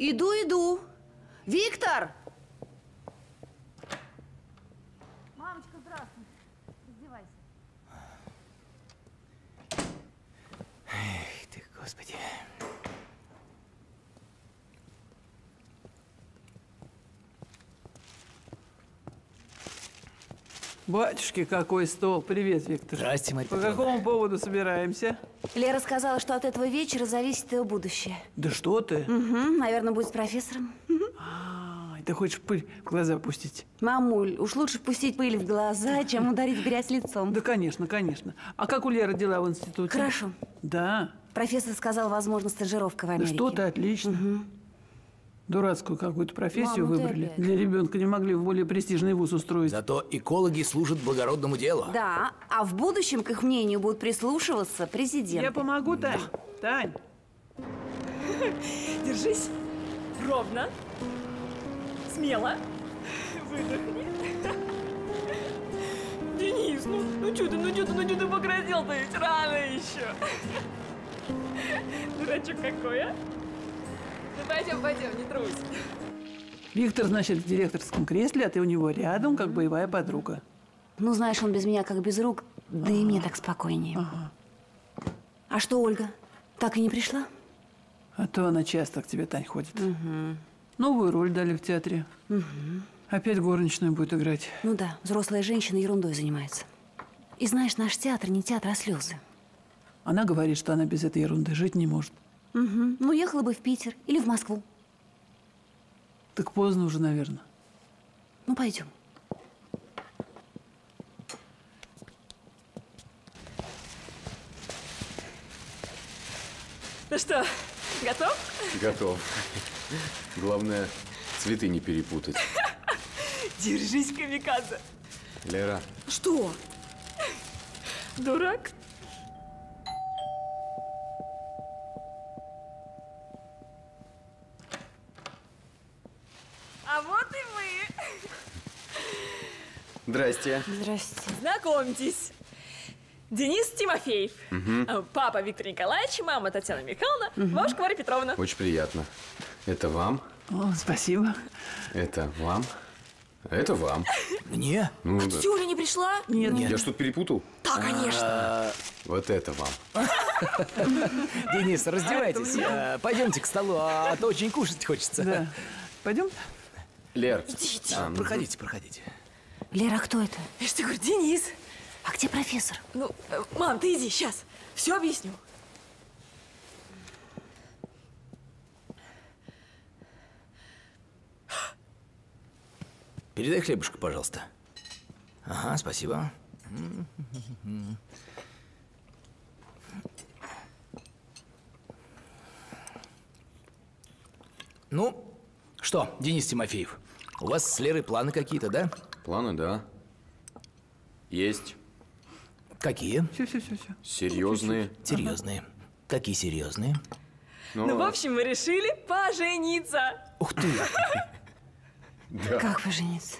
Иду, иду. Виктор! Мамочка, здравствуй. Раздевайся. Эх ты, господи. Батюшки, какой стол. Привет, Виктор. Здрасте, Марья По какому поводу собираемся? Лера сказала, что от этого вечера зависит ее будущее. Да что ты? Угу, наверное, будет с профессором. Ай, ты хочешь пыль в глаза пустить? Мамуль, уж лучше пустить пыль в глаза, чем ударить грязь лицом. Да, конечно, конечно. А как у Леры дела в институте? Хорошо. Да. Профессор сказал, возможно, стажировка в Да Америке. что ты, отлично. Дурацкую какую-то профессию Мам, ты выбрали. Для ребенка не могли в более престижный вуз устроить. Зато экологи служат благородному делу. Да, а в будущем к их мнению будут прислушиваться президент. Я помогу, Тань. Тань. Держись. Ровно. Смело. Выдохни. Денис, ну, ну что ты, ну что ты, ну что ты покраснел-то ведь рано еще. Дурачок какой, а? Ну пойдем, пойдем, не трусь. Виктор, значит, в директорском кресле, а ты у него рядом, как боевая подруга. Ну, знаешь, он без меня как без рук, да и мне так спокойнее. А что, Ольга, так и не пришла? А то она часто к тебе, Тань, ходит. Новую роль дали в театре. Опять горничную будет играть. Ну да, взрослая женщина ерундой занимается. И знаешь, наш театр не театр, а слезы. Она говорит, что она без этой ерунды жить не может. Мгм. Ну, ехала бы в Питер или в Москву. Так поздно уже, наверное. Ну, пойдем. Ну что, готов? Готов. Главное, цветы не перепутать. Держись, камикадзе. Лера, Что? Дурак? А вот и вы. Здрасте. Здрасте. Знакомьтесь. Денис Тимофеев. А, Папа Виктор Николаевич, мама Татьяна Михайловна, бабушка Марья Петровна. Очень приятно. Это вам, О, спасибо. это вам, а это вам. Мне? Ну да. Тетя Оля не пришла? Нет, Я что-то перепутал? Да, конечно. Вот это вам. Денис, раздевайтесь. Э, Пойдемте к столу, а то очень кушать хочется. Да. Пойдем? Лер, Идите. а, ну, Проходите, проходите. Лера, а кто это? Я же тебе говорю, Денис. А где профессор? Ну, э, мам, ты иди, сейчас. Все объясню. Передай хлебушка, пожалуйста. Ага, спасибо. Ну, что, Денис Тимофеев, у вас с Лерой планы какие-то, да? Планы, да. Есть. Какие? Все, все, все, все. Серьезные. Серьезные. Какие серьезные? Но- Ну, в общем, мы решили пожениться. Ух ты! да. Как пожениться?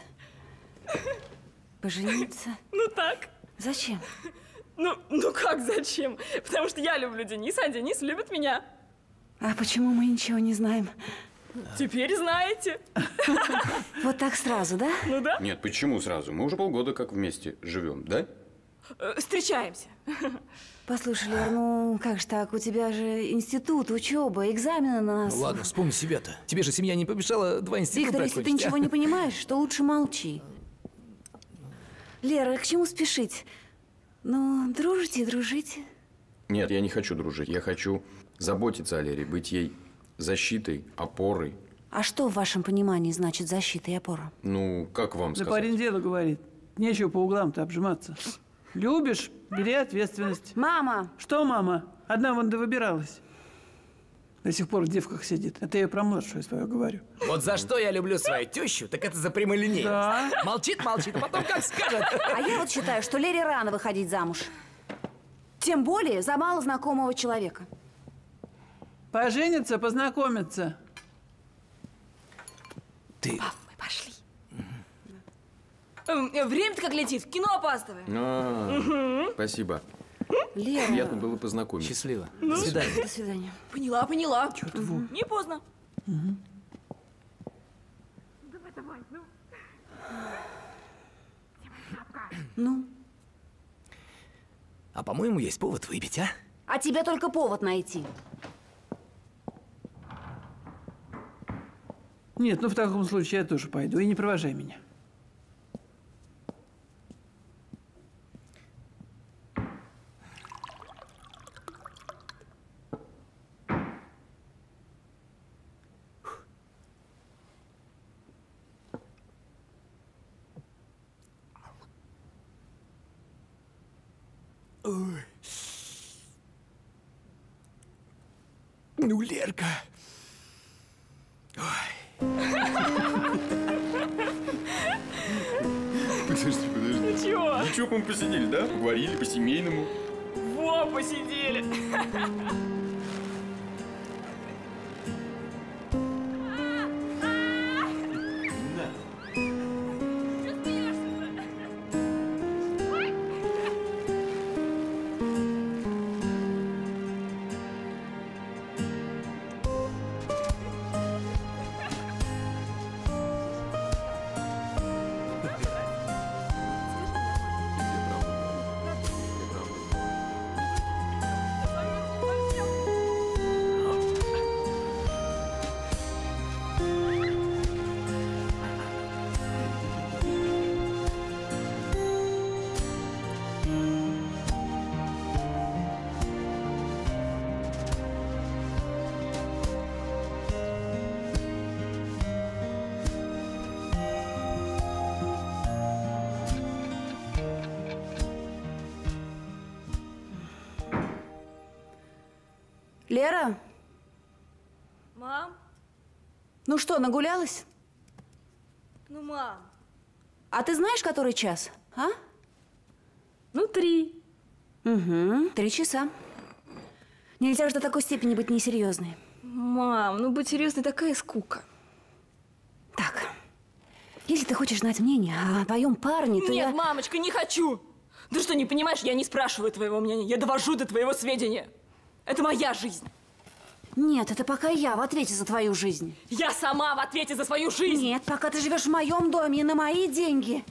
Пожениться? Ну так. Зачем? Ну, ну как зачем? Потому что я люблю Дениса, а Денис любит меня. А почему мы ничего не знаем? Теперь знаете. Вот так сразу, да? Ну да. Нет, почему сразу? Мы уже полгода как вместе живем, да? Э, Встречаемся. Послушай, Лер, ну как же так? У тебя же институт, учеба, экзамены на нас. Ну ладно, вспомни себя-то. Тебе же семья не помешала два института Виктор, если ты окончить, ничего а? не понимаешь, то лучше молчи. Лера, к чему спешить? Ну, дружите и дружите. Нет, я не хочу дружить. Я хочу заботиться о Лере, быть ей защитой, опорой. А что в вашем понимании значит защита и опора? Ну, как вам Да сказать? парень дело говорит. Нечего по углам-то обжиматься. Любишь, бери ответственность. Мама! Что, мама? Одна вон выбиралась. До сих пор в девках сидит. Это я про младшую свою говорю. Вот за что я люблю свою тещу, так это за прямолинейность. Да. Молчит, молчит, а потом как скажет. А я вот считаю, что Лере рано выходить замуж. Тем более за мало знакомого человека. Пожениться, познакомиться. Ты Пап, мы пошли. Э, Время-то как летит, в кино опаздываем. А, Спасибо. Лера, Приятно было познакомиться. счастливо. До свидания. до свидания. Поняла, поняла. Не поздно. Ну, А по-моему, есть повод выпить, а? а тебе только повод найти. Нет, ну в таком случае я тоже пойду. И не провожай меня. Ну, Лерка. Подожди, подожди. Чего? Ничего, мы посидели, да? Поговорили по-семейному. Во, посидели. Лера, Мам? ну что, нагулялась? Ну, мам. А ты знаешь, который час? А? Ну, три. Угу, три часа. Нельзя же до такой степени быть несерьезной. Мам, ну быть серьезной такая скука. Так, если ты хочешь знать мнение о твоем парне, то Нет, я... мамочка, не хочу. Ты что, не понимаешь, я не спрашиваю твоего мнения, я довожу до твоего сведения. Это моя жизнь. Нет, это пока я в ответе за твою жизнь. Я сама в ответе за свою жизнь. Нет, пока ты живешь в моем доме и на мои деньги.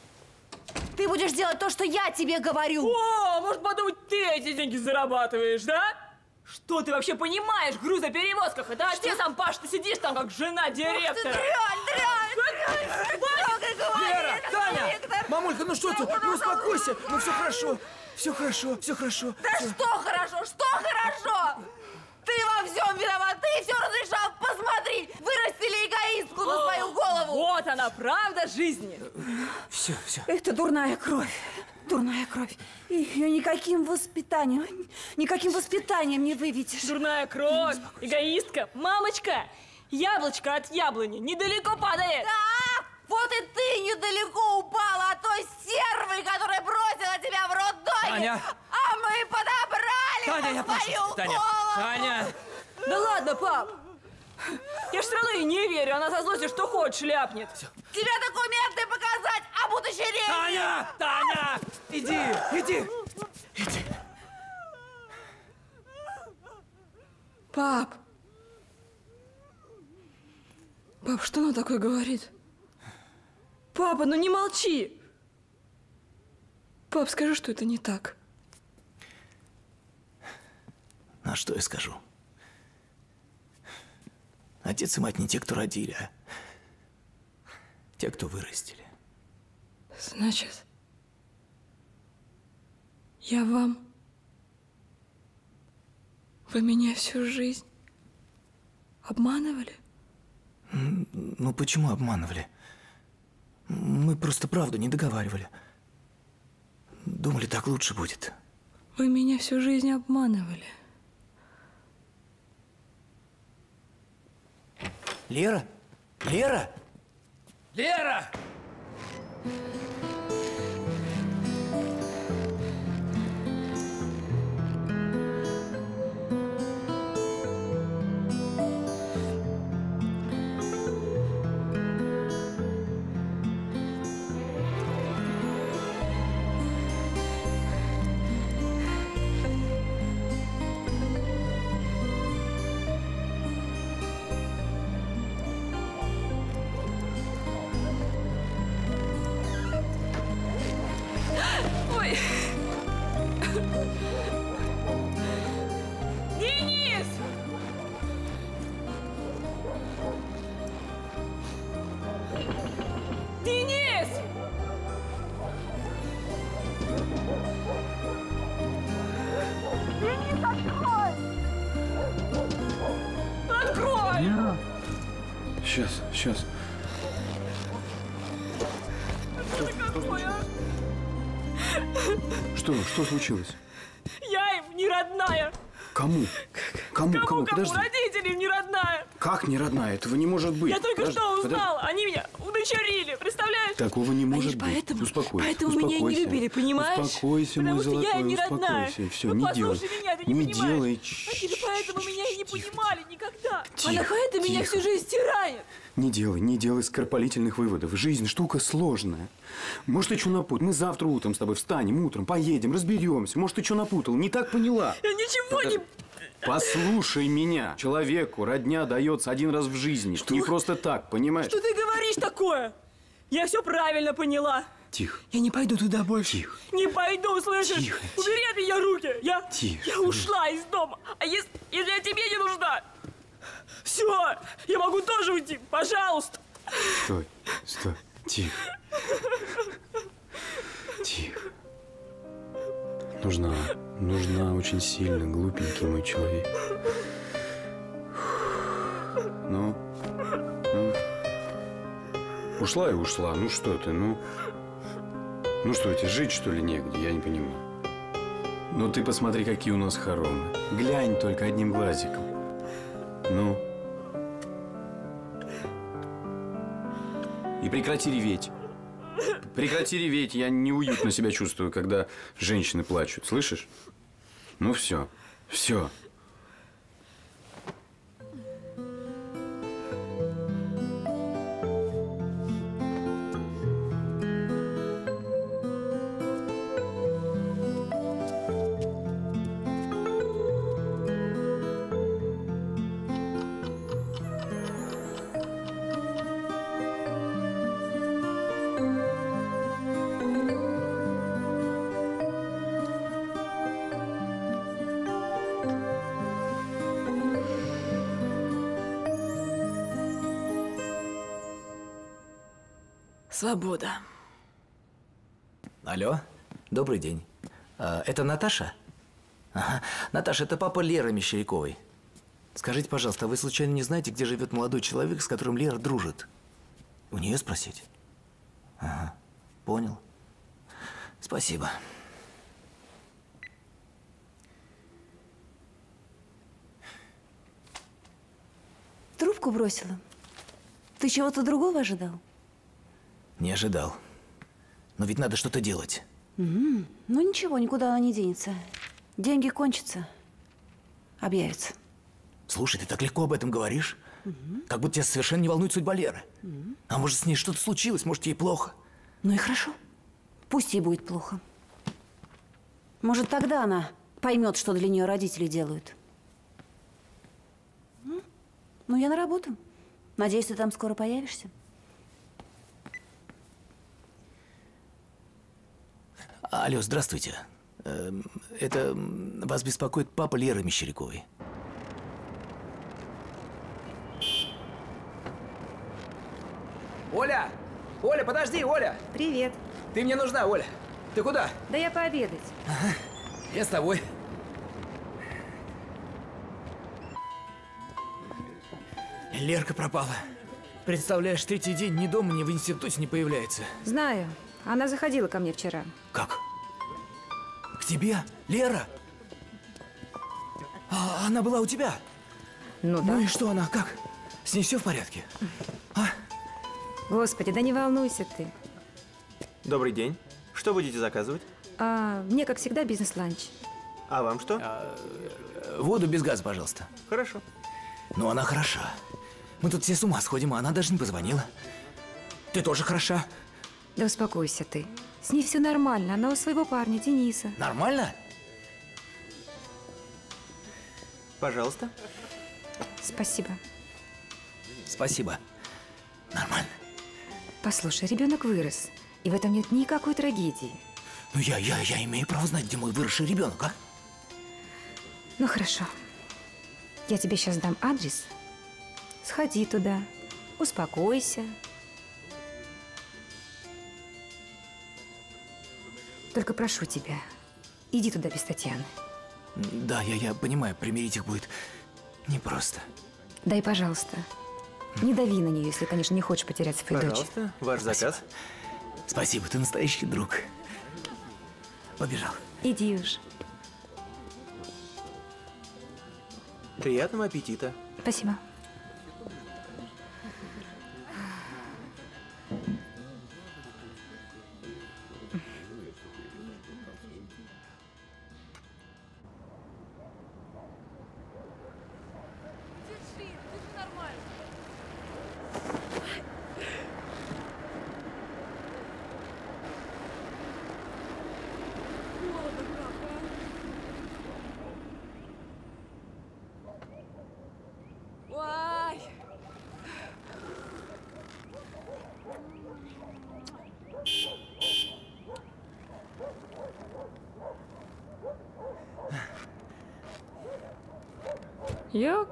Ты будешь делать то, что я тебе говорю. О, может подумать, ты эти деньги зарабатываешь, да? Что ты вообще понимаешь в грузоперевозках? Это а ты сам, Паш, ты сидишь там как жена директора. Лера, Таня! Мамулька, ну что ты? Ну успокойся. Ну все хорошо. Все хорошо, все хорошо. Да что хорошо, что хорошо? Ты во всем виноват, ты все разрешал. Посмотри, вырастили эгоистку на свою голову. Вот она, правда жизни. Все, все. Это дурная кровь. Дурная кровь. И ее никаким воспитанием, никаким воспитанием не выведешь. Дурная кровь, эгоистка, мамочка. Яблочко от яблони недалеко падает. Да, вот и ты недалеко упала от той сервы, которая бросила тебя в роддоме. Таня! А мы подобрали Таня, я прошу. твою Таня, голову. Таня! Да ладно, пап. Я ж все равно ей не верю, она со злости что хочешь ляпнет. Тебе документы показать об удочерении. Таня! Таня! Иди, иди! Иди. Пап. Пап, что она такое говорит? Папа, ну не молчи. Пап, скажи, что это не так. А что я скажу? Отец и мать не те, кто родили, а те, кто вырастили. Значит, я вам... Вы меня всю жизнь обманывали? Ну почему обманывали? Мы просто правду не договаривали. Думали, так лучше будет. Вы меня всю жизнь обманывали. Лера? Лера? Лера! Сейчас, сейчас. Что, что случилось? Я им не родная. Кому? Кому, Кому, кому? Подожди. Родная. Как не родная? Этого не может быть. Я только Подожди, что подожди. узнала. Они меня удочерили, представляешь? Такого не может ж быть. поэтому- успокойся. поэтому меня и не успокойся. любили, понимаешь? Успокойся, Потому мой что я золотой, не родная. успокойся. Все, Ну, не делай. меня, ты не понимаешь. делай. Они поэтому меня и не понимали никогда. Тихо, Она поэтому меня тихо. всю жизнь стирает. Не делай, не делай скоропалительных выводов. Жизнь штука сложная. Может, ты что напутал? Мы завтра утром с тобой встанем, утром поедем, разберемся. Может, ты что напутал? Не так поняла. Я ничего не... Послушай меня. Человеку родня дается один раз в жизни. Не просто так, понимаешь? Что ты говоришь такое? Я все правильно поняла. Тихо. Я не пойду туда больше. Тихо. Не пойду, слышишь? Тихо, Убери от меня руки. Я, Тише, я ушла из дома. А если, если я тебе не нужна? Все, я могу тоже уйти. Пожалуйста. Стой, стой. Тихо. Тихо. Нужна, нужна очень сильно, глупенький мой человек. Ну, ну. Ушла и ушла. Ну что ты, ну. Ну что, тебе жить что ли негде? Я не понимаю. Ну ты посмотри, какие у нас хоромы. Глянь только одним глазиком. Ну. И прекрати реветь. Прекрати реветь, я неуютно себя чувствую, когда женщины плачут, слышишь? Ну все, все. Свобода. Алло, добрый день. А, это Наташа? Ага. Наташа, это папа Леры Мещеряковой. Скажите, пожалуйста, а вы случайно не знаете, где живет молодой человек, с которым Лера дружит? У нее спросить? Ага, понял. Спасибо. Трубку бросила. Ты чего-то другого ожидал? Не ожидал. Но ведь надо что-то делать. Ну ничего, никуда она не денется. Деньги кончатся. Объявятся. Слушай, ты так легко об этом говоришь. Как будто тебя совершенно не волнует судьба Леры. А может, с ней что-то случилось, может, ей плохо. Ну и хорошо. Пусть ей будет плохо. Может, тогда она поймет, что для нее родители делают. М? Ну, я на работу. Надеюсь, ты там скоро появишься. Алло, здравствуйте. Эм, Это вас беспокоит папа Леры Мещеряковой. Оля! Оля, подожди, Оля! Привет. Ты мне нужна, Оля. Ты куда? Да я пообедать. Я с тобой. Лерка пропала. Представляешь, третий день ни дома, ни в институте не появляется. Знаю. Она заходила ко мне вчера. Как? К тебе? Лера? А, она была у тебя? Ну Ну да. и что она, как? С ней все в порядке? Господи, да не волнуйся ты. Добрый день. Что будете заказывать? А, мне, как всегда, бизнес-ланч. А вам что? Воду без газа, пожалуйста. Хорошо. Ну, она хороша. Мы тут все с ума сходим, а она даже не позвонила. Ты тоже хороша. Да успокойся ты. С ней все нормально. Она у своего парня, Дениса. Нормально? Пожалуйста. Спасибо. Спасибо. Нормально. Послушай, ребенок вырос. И в этом нет никакой трагедии. Ну, я, я, я имею право знать, где мой выросший ребенок, а? Ну хорошо. Я тебе сейчас дам адрес. Сходи туда. Успокойся. Только прошу тебя, иди туда без Татьяны. Да, я, я понимаю, примирить их будет непросто. Дай, пожалуйста. Не дави на нее, если, конечно, не хочешь потерять свою дочь. Пожалуйста, ваш заказ. Спасибо, ты настоящий друг. Побежал. Иди уж. Приятного аппетита. Спасибо.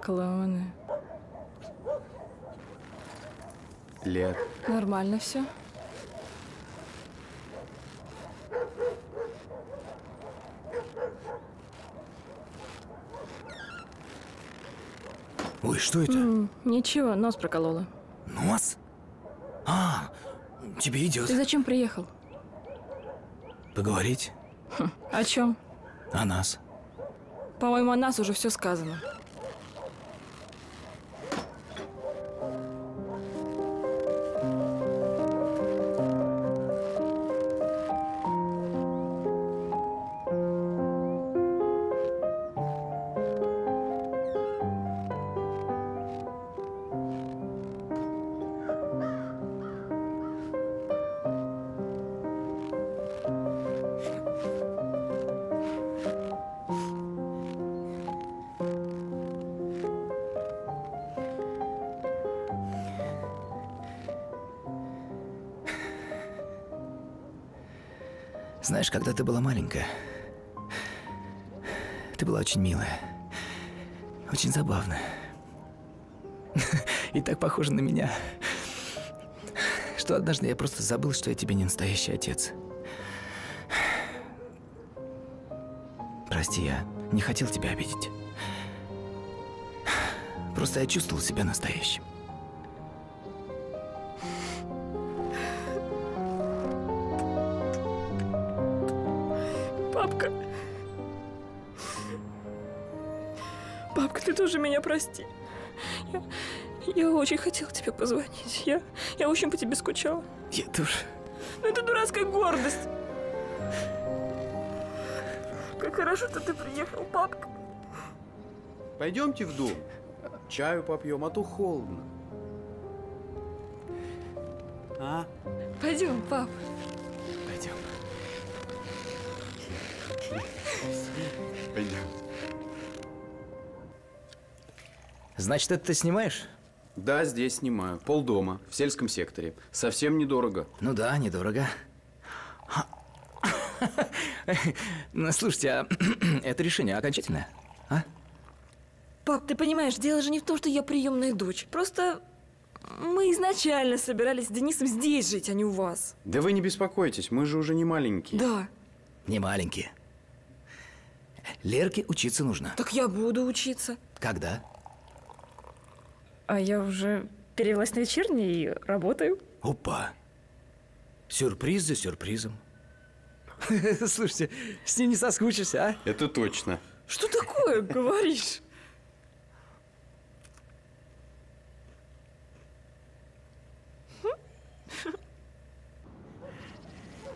Клоуны. Лет. Нормально все. Ой, что это? Ничего, нос проколола. Нос? А, тебе идет. Ты зачем приехал? Поговорить О чем? о нас. По-моему, о нас уже все сказано. Знаешь, когда ты была маленькая, ты была очень милая, очень забавная. И так похожа на меня, что однажды я просто забыл, что я тебе не настоящий отец. Прости, я не хотел тебя обидеть. Просто я чувствовал себя настоящим. Прости. Я, я очень хотела тебе позвонить. Я, я очень по тебе скучала. Я тоже. Но это дурацкая гордость. Как хорошо, что ты приехал, папка. Пойдемте в дом. Чаю попьем, а то холодно. А? Пойдем, пап. Значит, это ты снимаешь? Да, здесь снимаю. Полдома, в сельском секторе. Совсем недорого. Ну да, недорого. Ну, Слушайте, а это решение окончательное? А? Пап, ты понимаешь, дело же не в том, что я приемная дочь. Просто мы изначально собирались с Денисом здесь жить, а не у вас. Да вы не беспокойтесь, мы же уже не маленькие. Да. Не маленькие. Лерке учиться нужно. Так я буду учиться. Когда? А я уже перевелась на вечерний и работаю. Опа. Сюрприз за сюрпризом. Слушайте, с ним не соскучишься, а? Это точно. Что такое говоришь?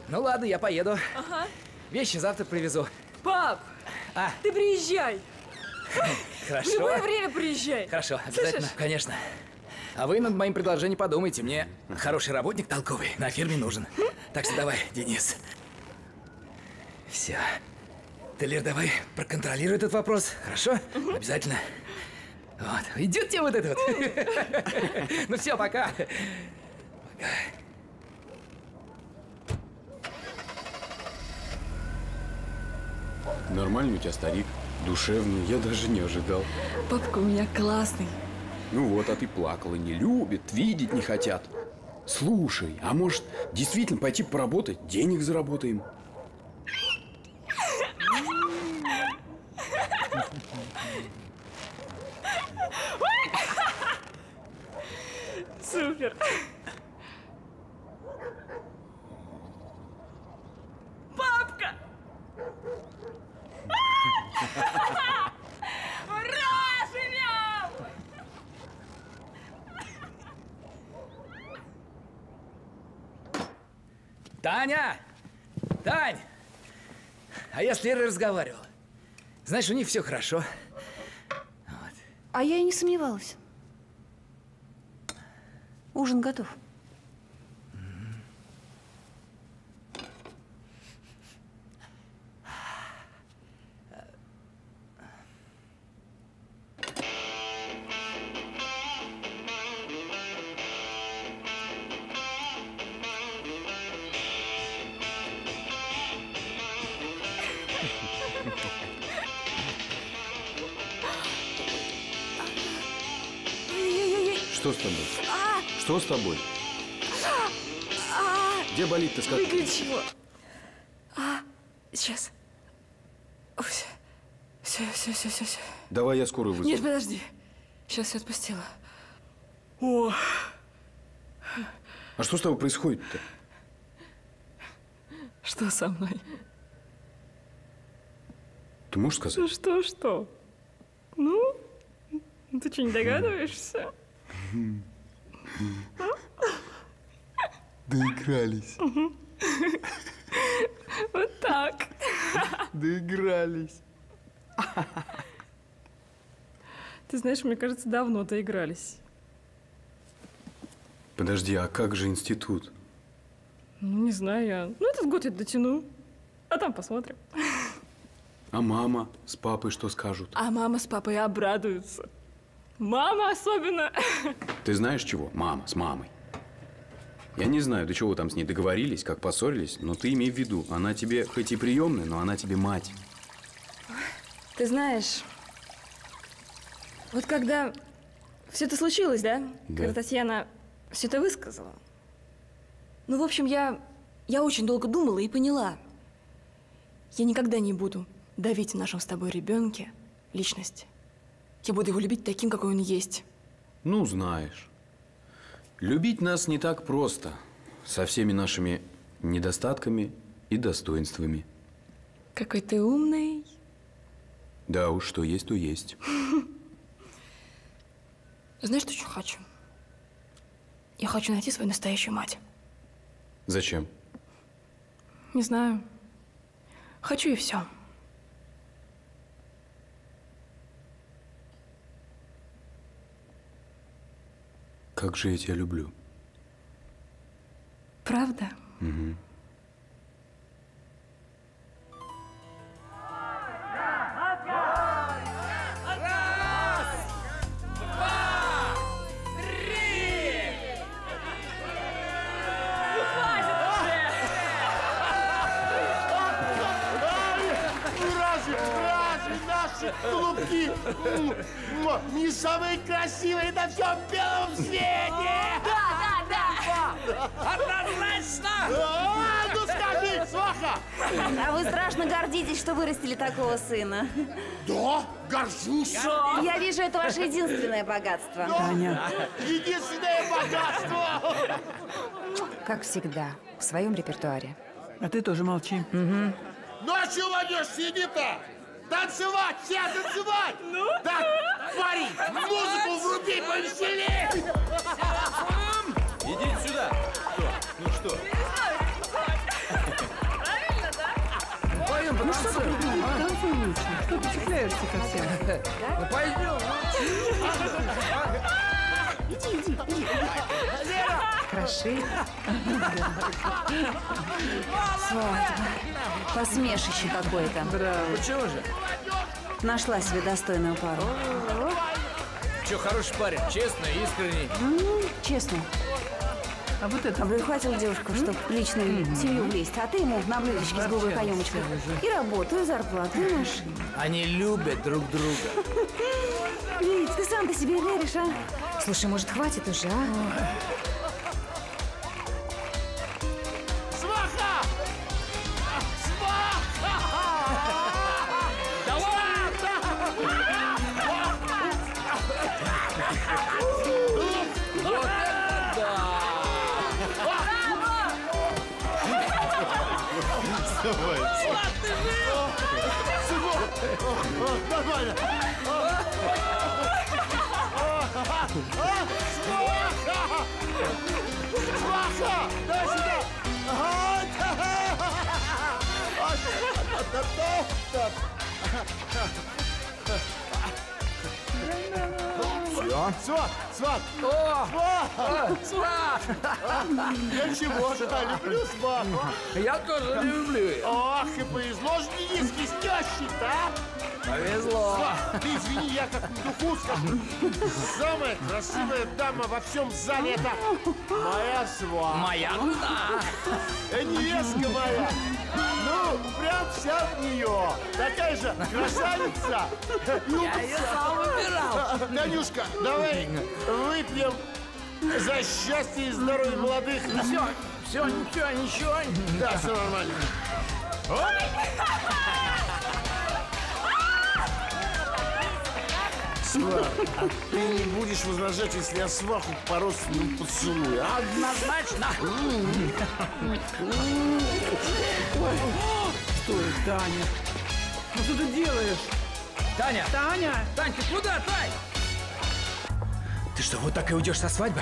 Ну ладно, я поеду. Вещи завтра привезу. Пап, А. ты приезжай. В Хорошо. любое время приезжай. Хорошо, обязательно, Слышишь? конечно. А вы над моим предложением подумайте. Мне хороший работник толковый на фирме нужен. Так что давай, Денис. Все. Ты, Лер, давай проконтролируй этот вопрос, хорошо? Обязательно. Вот. Идет тебе вот это вот. Ну все, пока. Нормальный у тебя старик. Душевный, я даже не ожидал. Папка у меня классный. Ну вот, а ты плакала, не любит, видеть не хотят. Слушай, а может, действительно пойти поработать, денег заработаем? Супер. Папка! Ура! Живем! Таня! Тань! А я с Лерой разговаривал. Знаешь, у них все хорошо. А я и не сомневалась. Ужин готов. Что с тобой? Где болит-то? Скажи. Выключи его. А, сейчас. Все, все, все, все, все. Давай я скорую вызову. Нет, подожди. Сейчас все отпустила. О, А что с тобой происходит-то? что со мной? Ты можешь сказать? Ну что, что? Ну, ты что, не догадываешься? Доигрались. Вот так. Доигрались. Ты знаешь, мне кажется, давно доигрались. Подожди, а как же институт? Ну, не знаю я. Ну, этот год я дотяну. А там посмотрим. А мама с папой что скажут? А мама с папой обрадуются. Мама особенно. Ты знаешь чего? Мама с мамой. Я не знаю, до чего вы там с ней договорились, как поссорились, но ты имей в виду, она тебе хоть и приемная, но она тебе мать. Ты знаешь, вот когда все это случилось, да? Да. Когда Татьяна все это высказала. Ну, в общем, я, я очень долго думала и поняла. Я никогда не буду давить в нашем с тобой ребенке личность. Я буду его любить таким, какой он есть. Ну, знаешь. Любить нас не так просто. Со всеми нашими недостатками и достоинствами. Какой ты умный. Да уж, что есть, то есть. Знаешь, что еще хочу? Я хочу найти свою настоящую мать. Зачем? Не знаю. Хочу и все. Как же я тебя люблю. Правда? Мгм. Голубки не самые красивые на всем белом свете? Да, да, да. Однозначно! А, ну скажи, Соха! А вы страшно гордитесь, что вырастили такого сына. Да, горжусь. Я вижу, это ваше единственное богатство. Таня. Единственное богатство. Как всегда, в своем репертуаре. А ты тоже молчи. Ну а что молодежь сидит-то? Танцевать, все танцевать! Ну? Так, парень, музыку вруби повеселее! Идите сюда. Что? Ну что? Пойдем, ну что ты? Танцуй лучше. Что ты цепляешься ко всем? Ну пойдем. Иди, иди, иди. Хороши. Свадьба. Посмешище какое-то. Почему же? Нашла себе достойную пару. Че, хороший парень, честный, искренний. М, Честно. А вот это... Обрыхватил девушку, чтобы в личную семью влезть, а ты ему на блюдечке с голубой каемочкой. И работу, и зарплату, и машину. Они любят друг друга. Вить, ты сам-то себе веришь, а? Слушай, может, хватит уже, а? Сваха! Сваха! Да ладно! Вот это да! Давай, Влад, ты жив! Нормально! А, а, а, А, Все? Все, сват! О! Сват! Сват! Я чего же, люблю сват. Я тоже люблю. Ох, и повезло же Дениски с тещей-то, а! Повезло. Сват, ты извини, я как в духу скажу. Самая красивая дама во всем зале это моя сват. Моя да. Э, невестка моя. Ну, прям вся в нее. Такая же красавица. Я ее сам выбирал. Танюшка, давай выпьем за счастье и здоровье молодых. Все, все, ничего, ничего. Да, все нормально. Свах, ты не будешь возражать, если я сваху по-родственному поцелую, а? Однозначно. Что это, Таня? Ну что ты делаешь? Таня! Таня! Тань, ты куда, Тань? Ты что, вот так и уйдешь со свадьбы?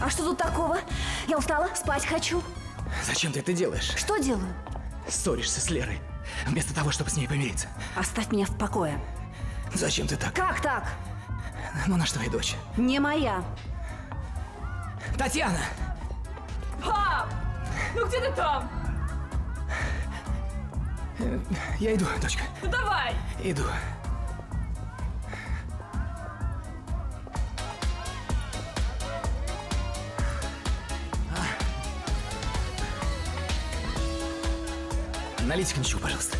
А что тут такого? Я устала, спать хочу. Зачем ты это делаешь? Что делаю? Ссоришься с Лерой, вместо того, чтобы с ней помириться. Оставь меня в покое. Зачем ты так? Как так? Ну, она же твоя дочь. Не моя. Татьяна! Пап! Ну где ты там? Я иду, дочка. Ну давай! Иду. Налейте коньячку, пожалуйста.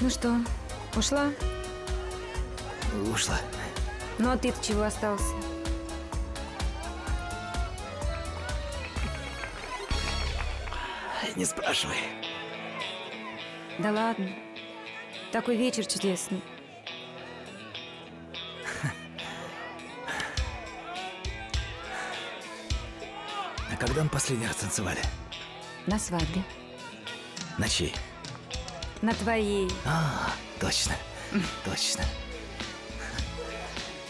Ну что, ушла? Ушла. Ну а ты-то чего остался? Не спрашивай. Да ладно. Такой вечер чудесный. А когда мы последний раз танцевали? На свадьбе. На чьей? На твоей. А, точно. Точно.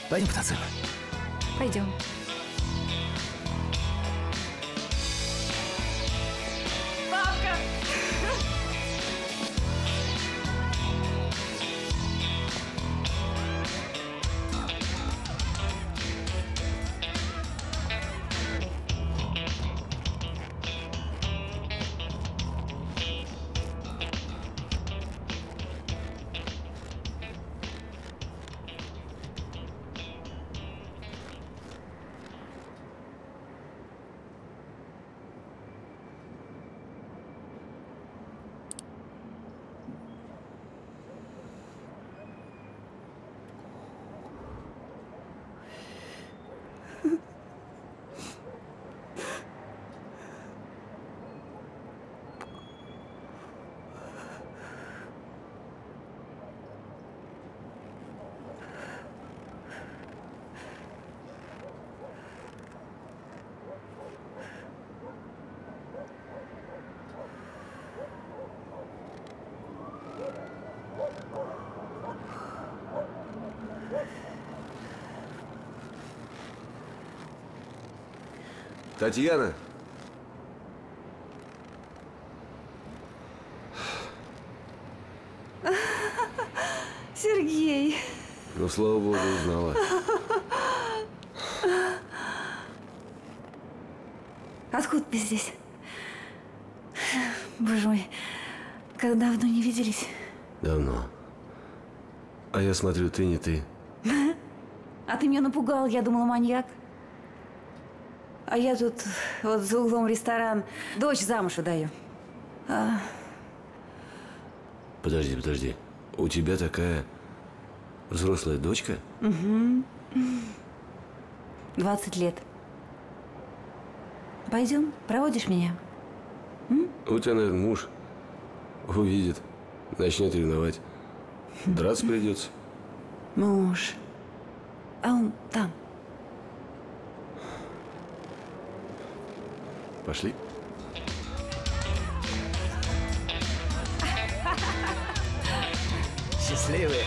Пойдем потанцуем. Пойдем. Папка! Татьяна! Сергей. Ну, слава богу, узнала. Откуда ты здесь? Боже мой, как давно не виделись. Давно. А я смотрю, ты не ты. А ты меня напугал, я думала маньяк. А я тут вот за углом ресторан. Дочь замуж выдаю. А, Подожди, подожди. У тебя такая взрослая дочка? угу. 20 лет. Пойдем, проводишь меня? У тебя, наверное, муж увидит, начнет ревновать. Драться придется. Муж. А он там. Пошли. Счастливые.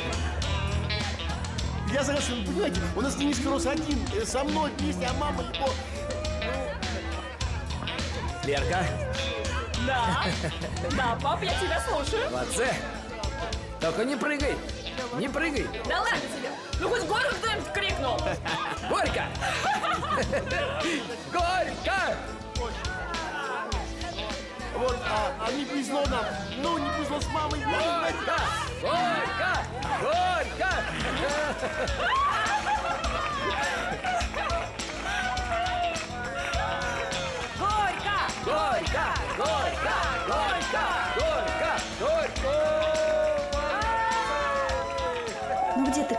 Я согласен, понимаете, у нас Денис рос один, э, со мной вместе, а мама его... Лерка? Да, да, пап, я тебя слушаю. Молодцы. Только не прыгай, не прыгай. Да ладно тебе, ну хоть горько кто-нибудь крикнул. Горько! Горько! Вот, а, а не повезло нам. Ну, не повезло с мамой. Горько! Горько! Горько!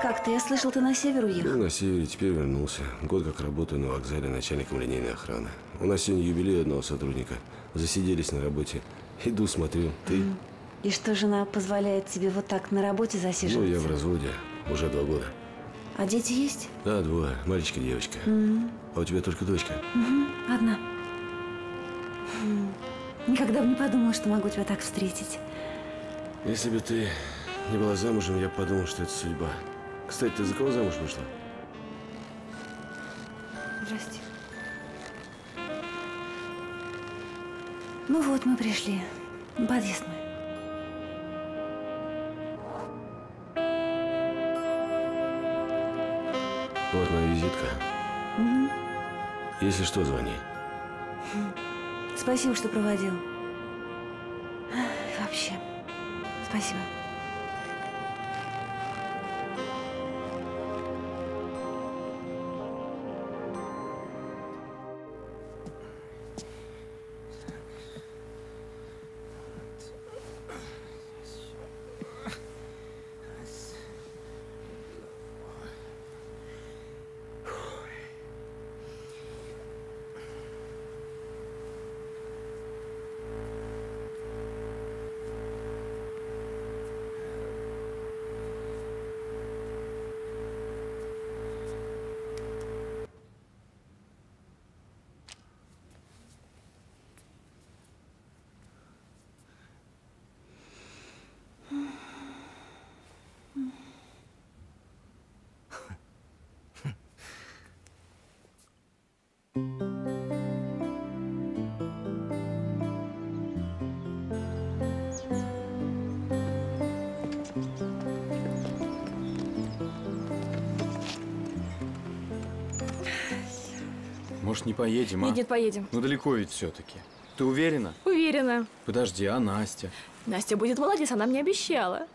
Как ты? Я слышал, ты на север уехал. Был на севере, теперь вернулся. Год как работаю на вокзале начальником линейной охраны. У нас сегодня юбилей одного сотрудника. Засиделись на работе. Иду, смотрю. Ты? И что жена позволяет тебе вот так на работе Ну, засиживаться? я в разводе. Уже два года. А дети есть? Да, двое. Мальчик и девочка. Мгм. А у тебя только дочка. Мгм, Одна. М. Никогда бы не подумала, что могу тебя так встретить. Если бы ты не была замужем, я бы подумал, что это судьба. Кстати, ты за кого замуж вышла? Здрасте. Ну вот, мы пришли. Подъезд мой. Вот моя визитка. Мгм. Если что, звони. Спасибо, что проводил. Вообще. Спасибо. Может, не поедем, а? Нет, нет, поедем. Ну, далеко ведь все-таки. Ты уверена? Уверена. Подожди, а Настя? Настя будет молодец, она мне обещала.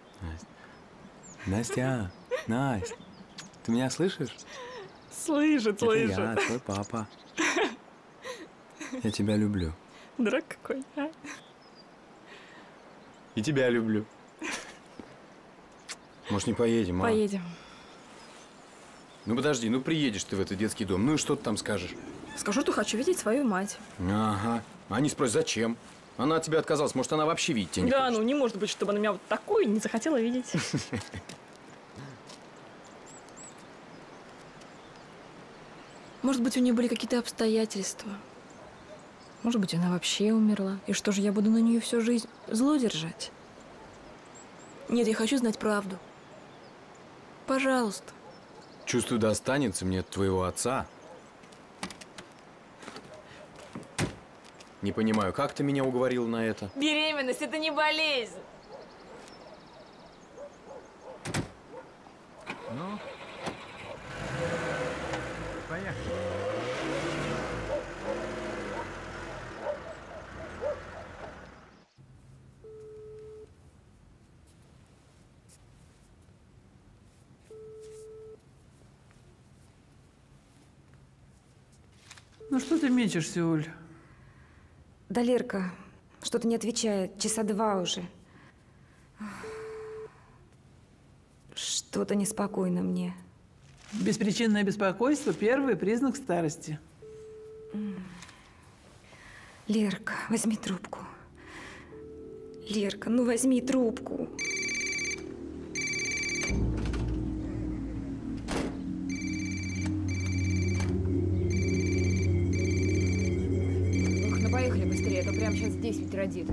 Настя, Настя, ты меня слышишь? Слышит, Это я, твой папа. Я тебя люблю. Дурак какой, а? И тебя люблю. Может, не поедем, а? Поедем. Ну, подожди, ну приедешь ты в этот детский дом. Ну и что ты там скажешь? Скажу, что хочу видеть свою мать. Ага. Они спросят, зачем? Она от тебя отказалась. Может, она вообще видеть тебя не да, хочет? ну не может быть, чтобы она меня вот такой не захотела видеть. Может быть, у нее были какие-то обстоятельства. Может быть, она вообще умерла. И что же, я буду на нее всю жизнь зло держать? Нет, я хочу знать правду. Пожалуйста. Чувствую, достанется мне от твоего отца. Не понимаю, как ты меня уговорил на это? Беременность – это не болезнь. Ну? Поехали. Ну что ты мечешься, Оль? Да, Лерка, что-то не отвечает. Часа два уже. Что-то неспокойно мне. Беспричинное беспокойство – первый признак старости. Лерка, возьми трубку. Лерка, ну возьми трубку. Прямо сейчас 10 родит.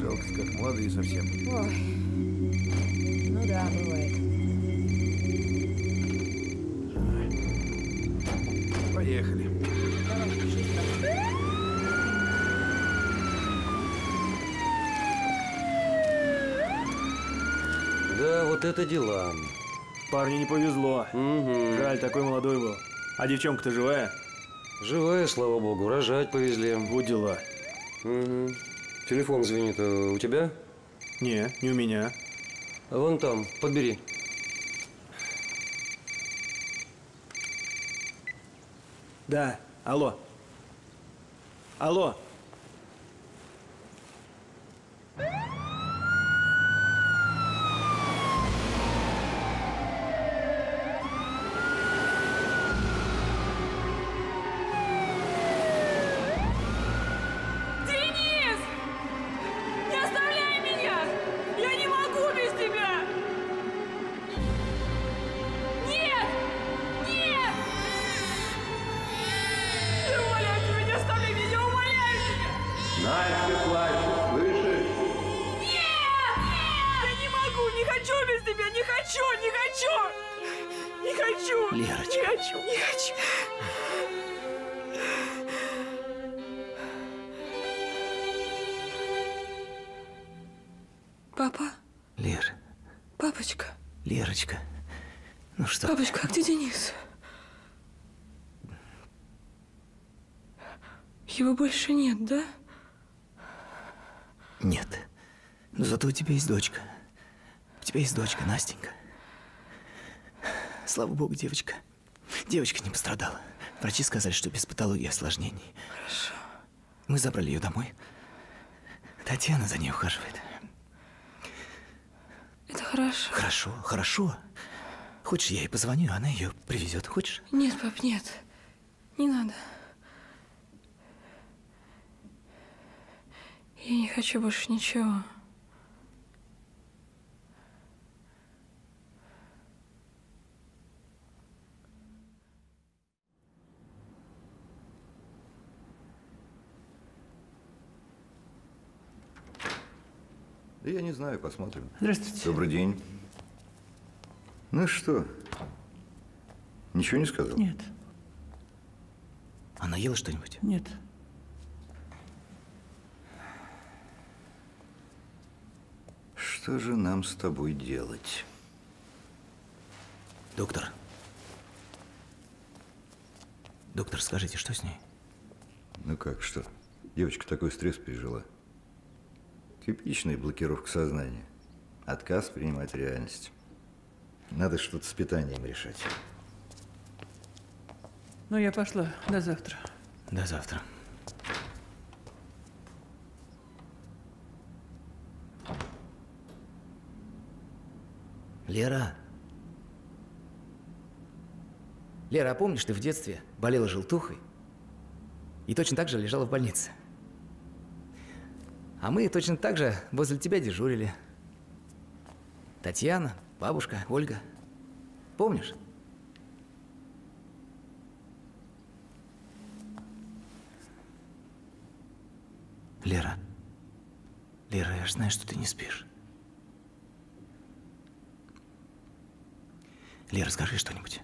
Жалко, как молодые совсем. Ой. Ну да, бывает. Поехали. Да, вот это дела. Парню не повезло. Жаль, такой молодой был. А девчонка-то живая? Живая, слава богу. Рожать повезли. Вот дела. Угу. Телефон звенит. а У тебя? Не, не у меня. Вон там, подбери. Да, алло. Алло. Тебя есть дочка. У тебя есть дочка, Настенька. Слава богу, девочка. Девочка не пострадала. Врачи сказали, что без патологии осложнений. Хорошо. Мы забрали ее домой. Татьяна за ней ухаживает. Это хорошо. Хорошо, хорошо. Хочешь, я ей позвоню, она ее привезет. Хочешь? Нет, пап, нет. Не надо. Я не хочу больше ничего. Да я не знаю, посмотрим. Здравствуйте. Добрый день. Ну что? Ничего не сказал? Нет, Она ела что-нибудь? нет. Что же нам с тобой делать? Доктор. Доктор, скажите, что с ней? Ну как, что? Девочка такой стресс пережила. Типичная блокировка сознания. Отказ принимать реальность. Надо что-то с питанием решать. Ну, я пошла. До завтра. До завтра. Лера. Лера, а помнишь, ты в детстве болела желтухой и точно так же лежала в больнице? А мы точно так же возле тебя дежурили. Татьяна, бабушка, Ольга. Помнишь? Лера. Лера, я же знаю, что ты не спишь. Лера, скажи что-нибудь.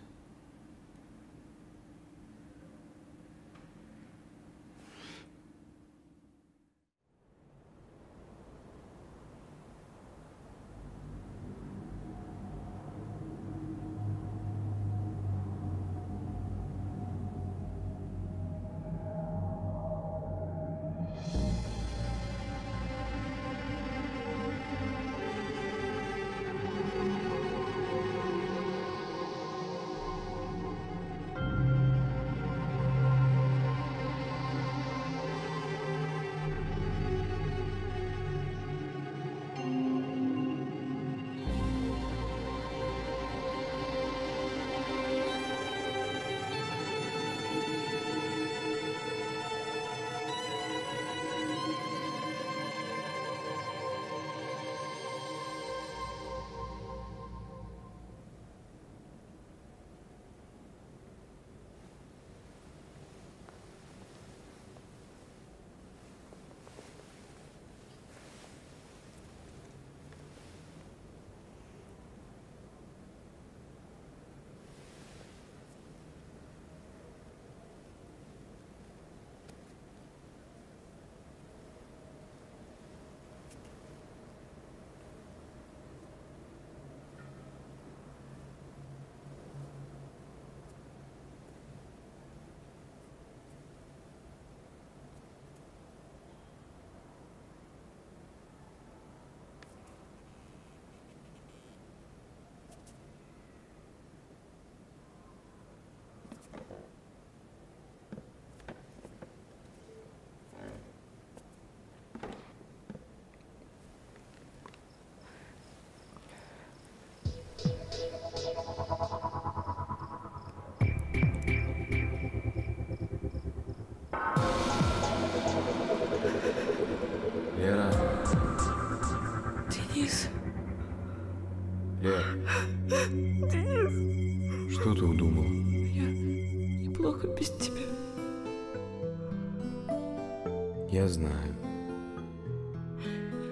Я знаю.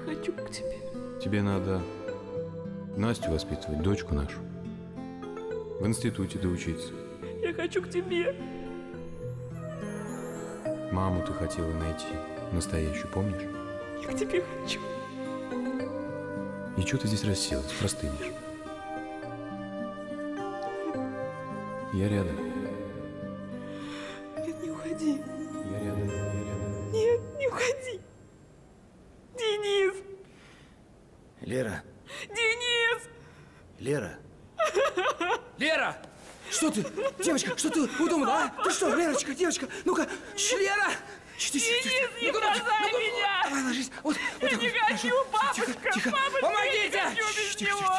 Хочу к тебе. Тебе надо Настю воспитывать, дочку нашу. В институте доучиться. Я хочу к тебе. Маму ты хотела найти. Настоящую, помнишь? Я к тебе хочу. И что ты здесь расселась? Простынешь. Я рядом. Девочка? Ну-ка, Лера! Не бросай меня! Давай, ложись. Вот, вот Я так не вот, хочу, бабушка! Тихо, тихо. Бабушка, Помогите! я не хочу Щ, без тихо, него!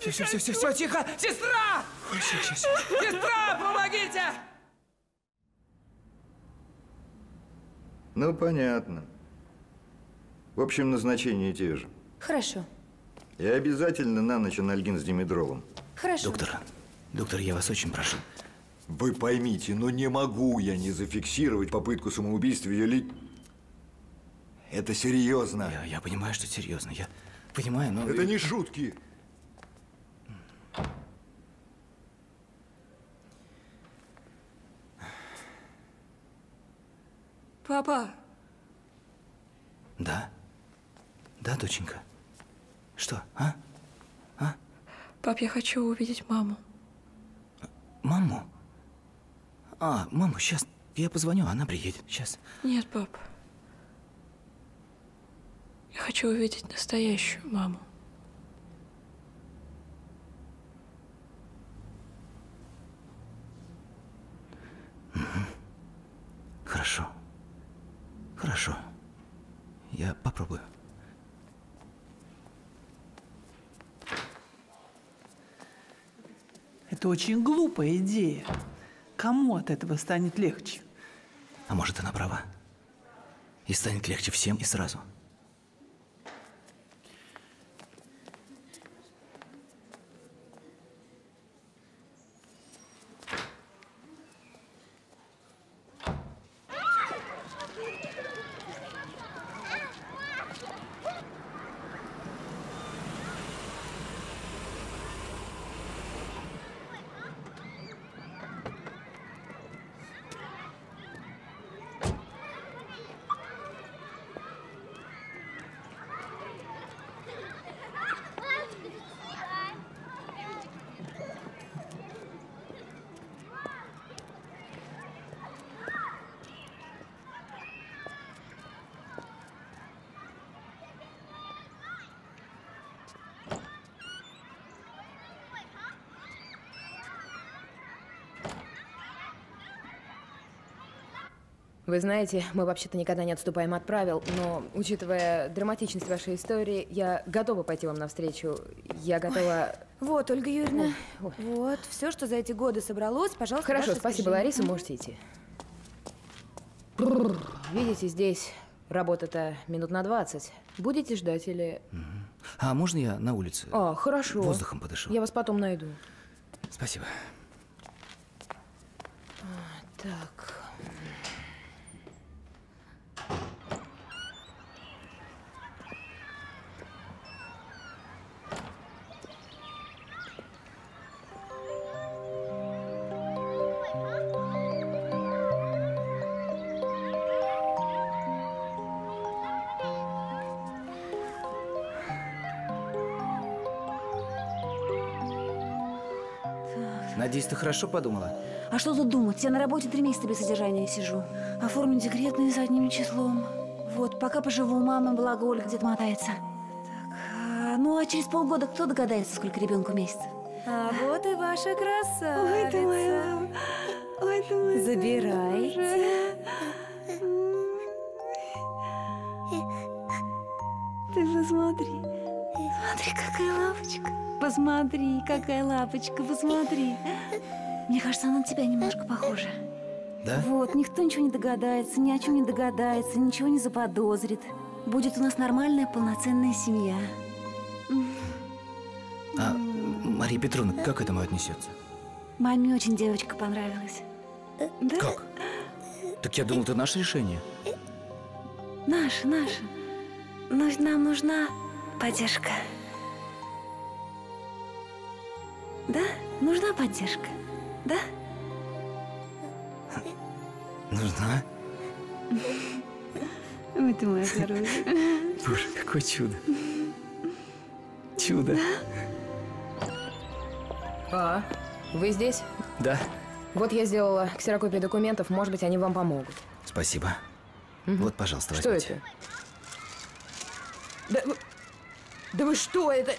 Все, все, все, все, все, тихо! Сестра! Все, все, все. Сестра, помогите! Ну, понятно. В общем, назначения те же. Хорошо, И обязательно на ночь анальгин с димедролом. хорошо. доктор, доктор, я вас очень прошу. Вы поймите, но не могу я не зафиксировать попытку самоубийства или... Это серьезно. Я, я понимаю, что серьезно. Я понимаю, но... Это не шутки. Папа, Да? Да, доченька? Что, а? пап, я хочу увидеть маму. Маму? А, маму, сейчас я позвоню, она приедет. Сейчас. Нет, пап. Я хочу увидеть настоящую маму. Хорошо. Хорошо. Я попробую. Это очень глупая идея. Кому от этого станет легче? А может, она права? И станет легче всем и сразу. Вы знаете, мы вообще-то никогда не отступаем от правил, но, учитывая драматичность вашей истории, я готова пойти вам навстречу. Я готова... Вот, Ольга Юрьевна, вот, все, что за эти годы собралось, пожалуйста, Хорошо, спасибо, распоряжение. Лариса, можете идти. Видите, здесь работа-то минут на 20. Будете ждать или... А можно я на улице? А, хорошо. Воздухом подышу. Я вас потом найду. Спасибо. Ты хорошо подумала? А что тут думать? Я на работе три месяца без содержания сижу. Оформлю декретные задним числом. Вот, пока поживу у мамы, благо Ольга где-то мотается. Так, а, ну а через полгода кто догадается, сколько ребенку месяцев? А вот и ваша красавица. Ой, ты моя. Ой, ты моя. Забирайте. Ты посмотри. Смотри, какая лапочка. Посмотри, какая лапочка, посмотри. Мне кажется, она на тебя немножко похожа. Да? Вот, никто ничего не догадается, ни о чем не догадается, ничего не заподозрит. Будет у нас нормальная полноценная семья. А Мария Петровна как к этому отнесется? Маме очень девочка понравилась. Да? Как? Так я думал, это наше решение. Наша, наша. Но нам нужна поддержка. Да? Нужна поддержка. Да? Нужна? Ой, ты моя хорошая. Боже, какое чудо. Чудо. А, вы здесь? Да, Вот я сделала ксерокопии документов, может быть, они вам помогут. спасибо. Вот, пожалуйста, Что возьмите. это? Да, да вы что, это...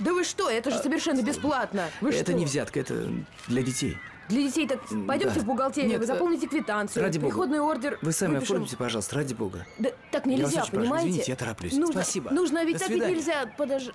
Да вы что, это же совершенно бесплатно. Вы это что? не взятка, это для детей. Для детей так пойдемте да. в бухгалтерию, Нет, вы э, заполните квитанцию, ради бога. приходный ордер. Вы сами выпишем. оформите, пожалуйста, ради бога. Да так Я вас нельзя, очень прошу, понимаете? извините, я тороплюсь. Нужно, Спасибо. Нужно, ведь До так ведь нельзя, подожди.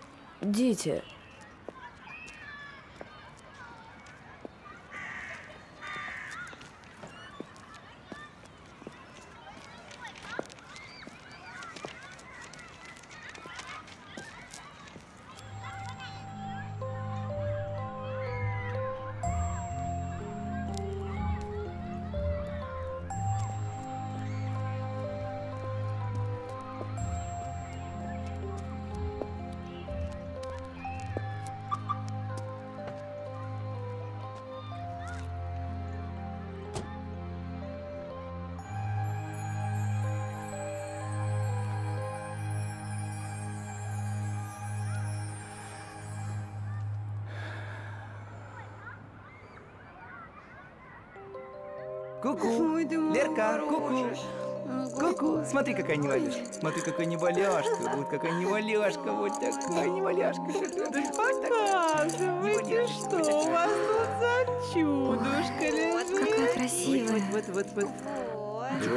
Ку-ку. Лерка, ку-ку. Ку-ку. Смотри, какая неваляшка. Смотри, какая неваляшка. Вот какая неваляшка. Вот такая неваляшка. Показывайте, что у вас тут за чудушка лежит. Какая красивая. Вот, вот, вот.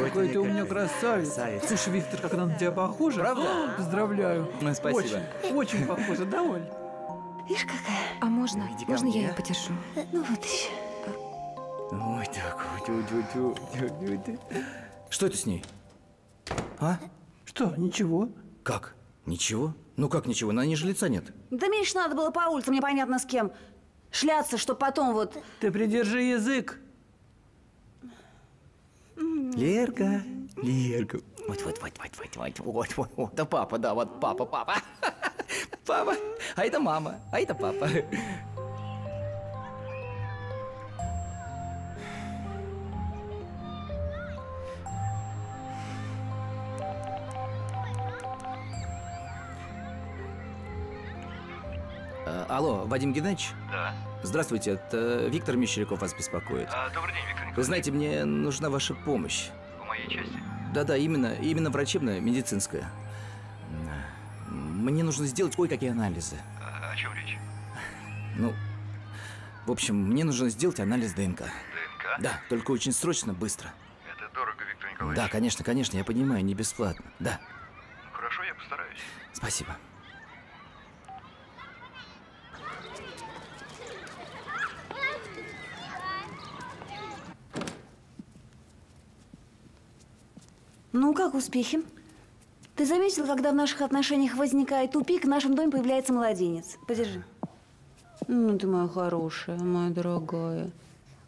Какой ты у меня красавец. Красавец. Слушай, Виктор, как она на тебя похожа. Правда? Поздравляю. Ну, спасибо. Очень, очень похожа. Доволь. Видишь, какая? А можно? Иди Можно я ее потешу? Ну вот еще. Ой, так, тю, тю, тю, тю, тю, тю. Что это с ней? А? Что, ничего? Как? Ничего? Ну как ничего? На ней же лица нет. Да меньше надо было по улицам, непонятно с кем. Шляться, что потом вот... Ты придержи язык. Лерка, Лерка. Вот, вот, вот, вот, вот, вот, вот, вот, вот. Да папа, да, вот папа, папа. Папа. А это мама, а это папа. Алло, Вадим Геннадьевич? Да. Здравствуйте, это Виктор Мещеряков вас беспокоит. А, добрый день, Виктор Вы знаете, мне нужна ваша помощь. В моей части. Да-да, именно, именно врачебная, медицинская. Мне нужно сделать кое-какие анализы. А, о чем речь? Ну, в общем, мне нужно сделать анализ ДНК. ДНК? Да, только очень срочно, быстро. Это дорого, Виктор Николаевич. Да, конечно, конечно, я понимаю, не бесплатно. Да, Ну, хорошо, я постараюсь. спасибо. Как успехи? Ты заметил, когда в наших отношениях возникает тупик, в нашем доме появляется младенец? Подержи. Ну, ты моя хорошая, моя дорогая.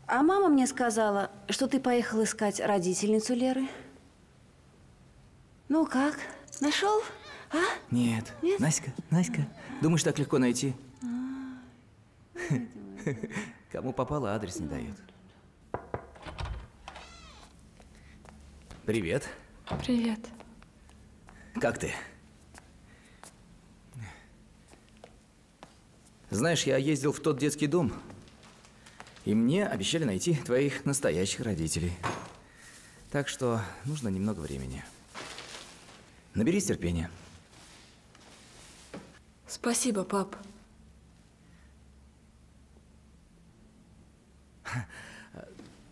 А мама мне сказала, что ты поехал искать родительницу Леры. Ну как, нашел? А? Нет. Нет? Наська, Наська, думаешь, так легко найти? Кому попало, адрес не дает. Привет. Привет. Как ты? Знаешь, я ездил в тот детский дом, и мне обещали найти твоих настоящих родителей. Так что нужно немного времени. Наберись терпения. Спасибо, пап.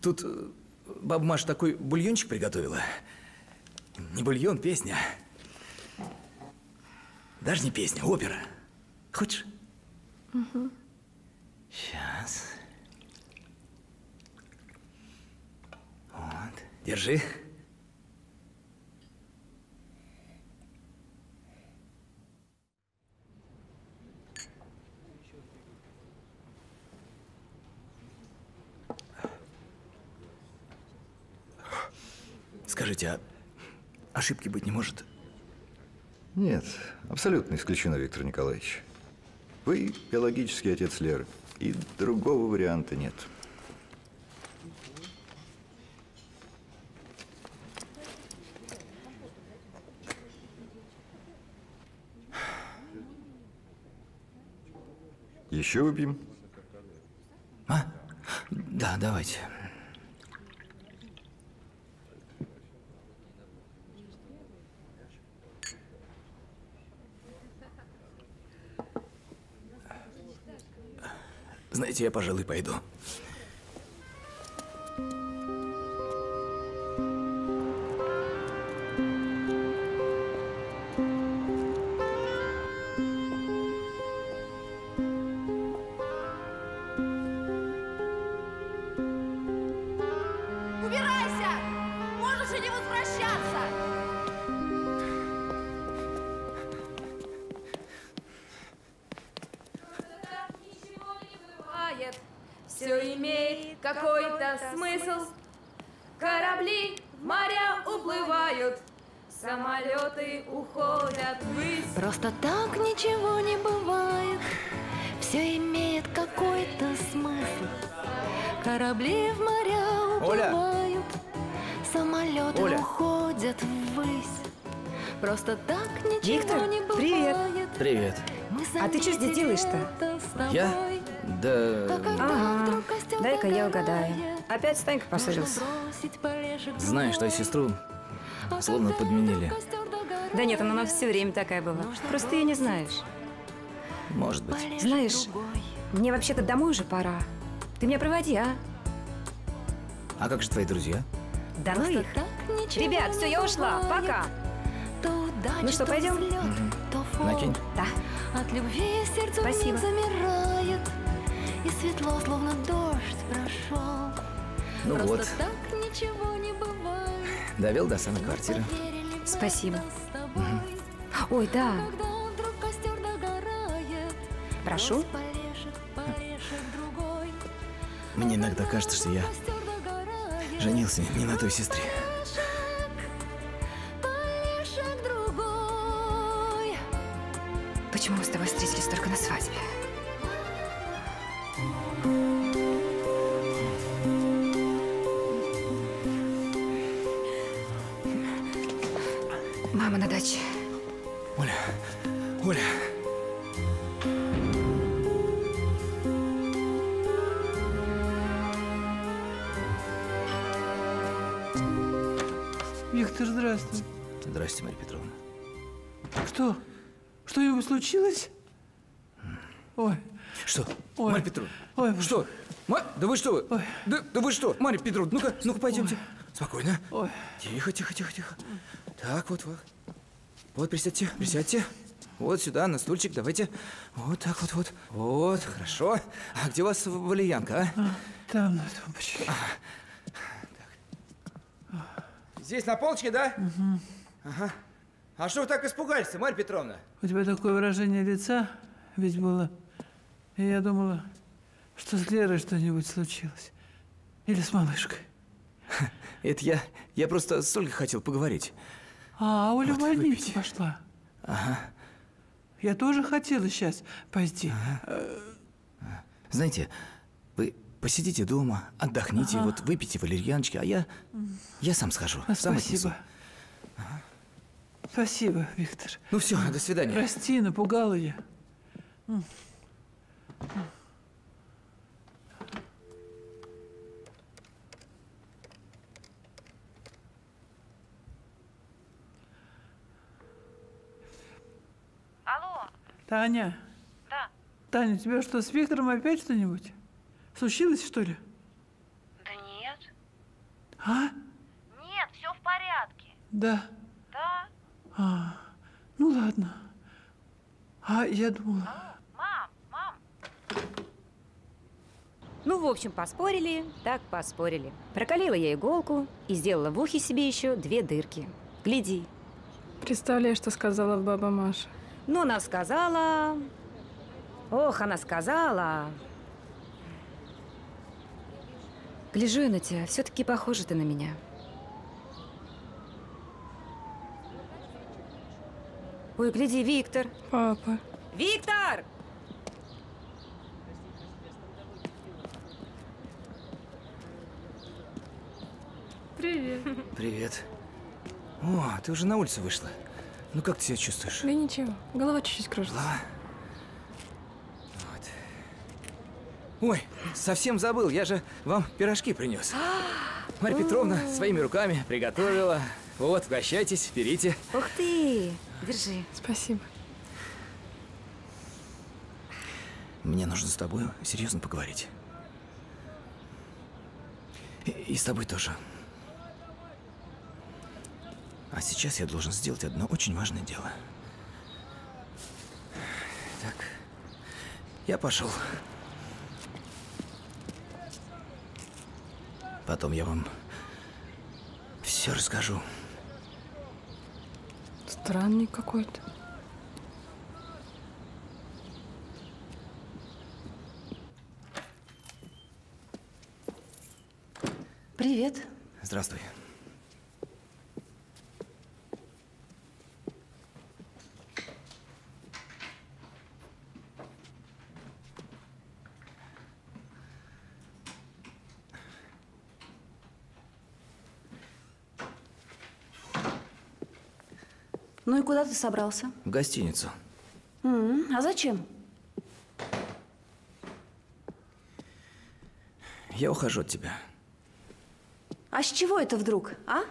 Тут баба Маша такой бульончик приготовила. Не бульон, песня. Даже не песня, опера. Хочешь? Угу. Сейчас. Вот, держи. Скажите, а ошибки быть не может? Нет, абсолютно исключено, Виктор Николаевич. Вы биологический отец Леры, и другого варианта нет. Еще выпьем? А? Да, давайте. Знаете, я, пожалуй, пойду. Смысл. Корабли в моря уплывают, самолеты уходят ввысь. Просто так ничего не бывает. Все имеет какой-то смысл. Корабли в моря Оля! уплывают, самолеты Оля! уходят ввысь. Просто так ничего Виктор, не бывает. привет. Привет. А ты что здесь делаешь-то? Я? Да... Ага. Дай-ка я угадаю. Опять с Танькой поссорился? Знаешь, твою сестру словно подменили. Да нет, она у нас все время такая была. Просто ты ее не знаешь. Может быть. Знаешь, мне вообще-то домой уже пора. Ты меня проводи, а? А как же твои друзья? Да ну их. Ребят, все, я ушла. Пока. Ну что, пойдем? Накинь. Да. От любви сердце Спасибо. замирает И светло, словно дождь Ну Просто вот. так ничего не бывает Довел до самой квартиры. Спасибо. Ой, да. Вдруг костер догорает Прошу. Мне иногда кажется, что я женился не на той сестре. Да вы что? Да, да вы что? Марья Петровна, ну-ка, ну-ка, пойдемте. Спокойно. Ой. Тихо, тихо, тихо, тихо. Так, вот, вот. Вот, присядьте, присядьте. Вот сюда, на стульчик, давайте. Вот так вот, вот. Вот, хорошо. А где у вас валерьянка, а? Там на тумбочке. Здесь на полочке, да? Ага. А что вы так испугались Марья Петровна? У тебя такое выражение лица ведь было. И я думала, что с Лерой что-нибудь случилось. Или с малышкой. Это я, я просто с Ольгой хотел поговорить. А, Оля Вот, в больницу выпейте. пошла. Ага. Я тоже хотела сейчас пойти. Знаете, вы посидите дома, отдохните, Ага. вот выпейте валерьяночки, а я, я сам схожу, сам отнесу. Спасибо. Спасибо, Виктор. Ну все, до свидания. Прости, напугала я. М. Алло, Таня. Да. Таня, у тебя что, с Виктором опять что-нибудь? Случилось, что ли? да нет. А? Нет, все в порядке. Да. Да? А, ну ладно. А я думала... Мам, мам. Ну, в общем, поспорили, так поспорили. Прокалила я иголку и сделала в ухе себе еще две дырки. Гляди. Представляешь, что сказала баба Маша. Но она сказала... Ох, она сказала... Гляжу я на тебя, все-таки похожа ты на меня. Ой, гляди, Виктор. Папа. Виктор! Привет. Привет. О, ты уже на улицу вышла. Ну как ты себя чувствуешь? Да ничего, голова чуть-чуть кружится. Ой, совсем забыл, я же вам пирожки принес. Марья Петровна своими руками приготовила. Вот, угощайтесь, берите. Ух ты! Держи. Спасибо. Мне нужно с тобой серьезно поговорить. И, и с тобой тоже. А сейчас я должен сделать одно очень важное дело. Так, я пошел. Потом я вам все расскажу. Странный какой-то. Привет. Здравствуй. Ну и куда ты собрался? В гостиницу. А зачем? Я ухожу от тебя. А с чего это вдруг, а?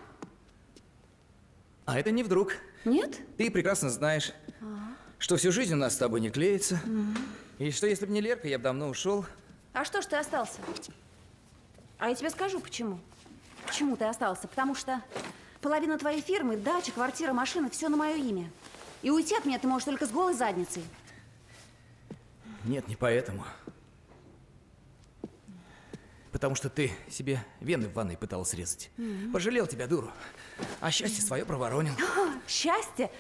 А это не вдруг. Нет? Ты прекрасно знаешь, что всю жизнь у нас с тобой не клеится. И что если бы не Лерка, я бы давно ушел. А что ж ты остался? А я тебе скажу, почему. Почему ты остался? Потому что половина твоей фирмы, дача, квартира, машина, все на мое имя. И уйти от меня ты можешь только с голой задницей. Нет, не поэтому. Потому что ты себе вены в ванной пыталась срезать. Мгм. Пожалел тебя, дуру. А счастье свое проворонил. Счастье?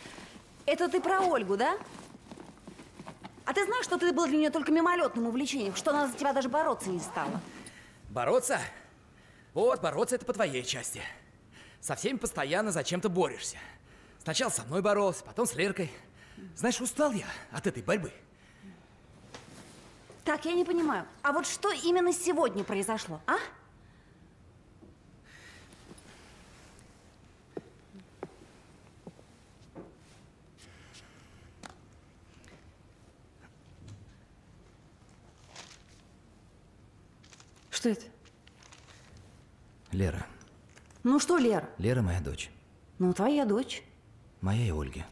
Это ты про Ольгу, да? А ты знаешь, что ты был для нее только мимолетным увлечением, что она за тебя даже бороться не стала? Бороться? Вот, бороться это по твоей части. Со всеми постоянно зачем-то борешься. Сначала со мной боролся, потом с Леркой. Знаешь, устал я от этой борьбы. Так, я не понимаю. А вот что именно сегодня произошло, а? Что это? Лера. Ну что, Лер? Лера моя дочь. Ну, твоя дочь. Моя и Ольги.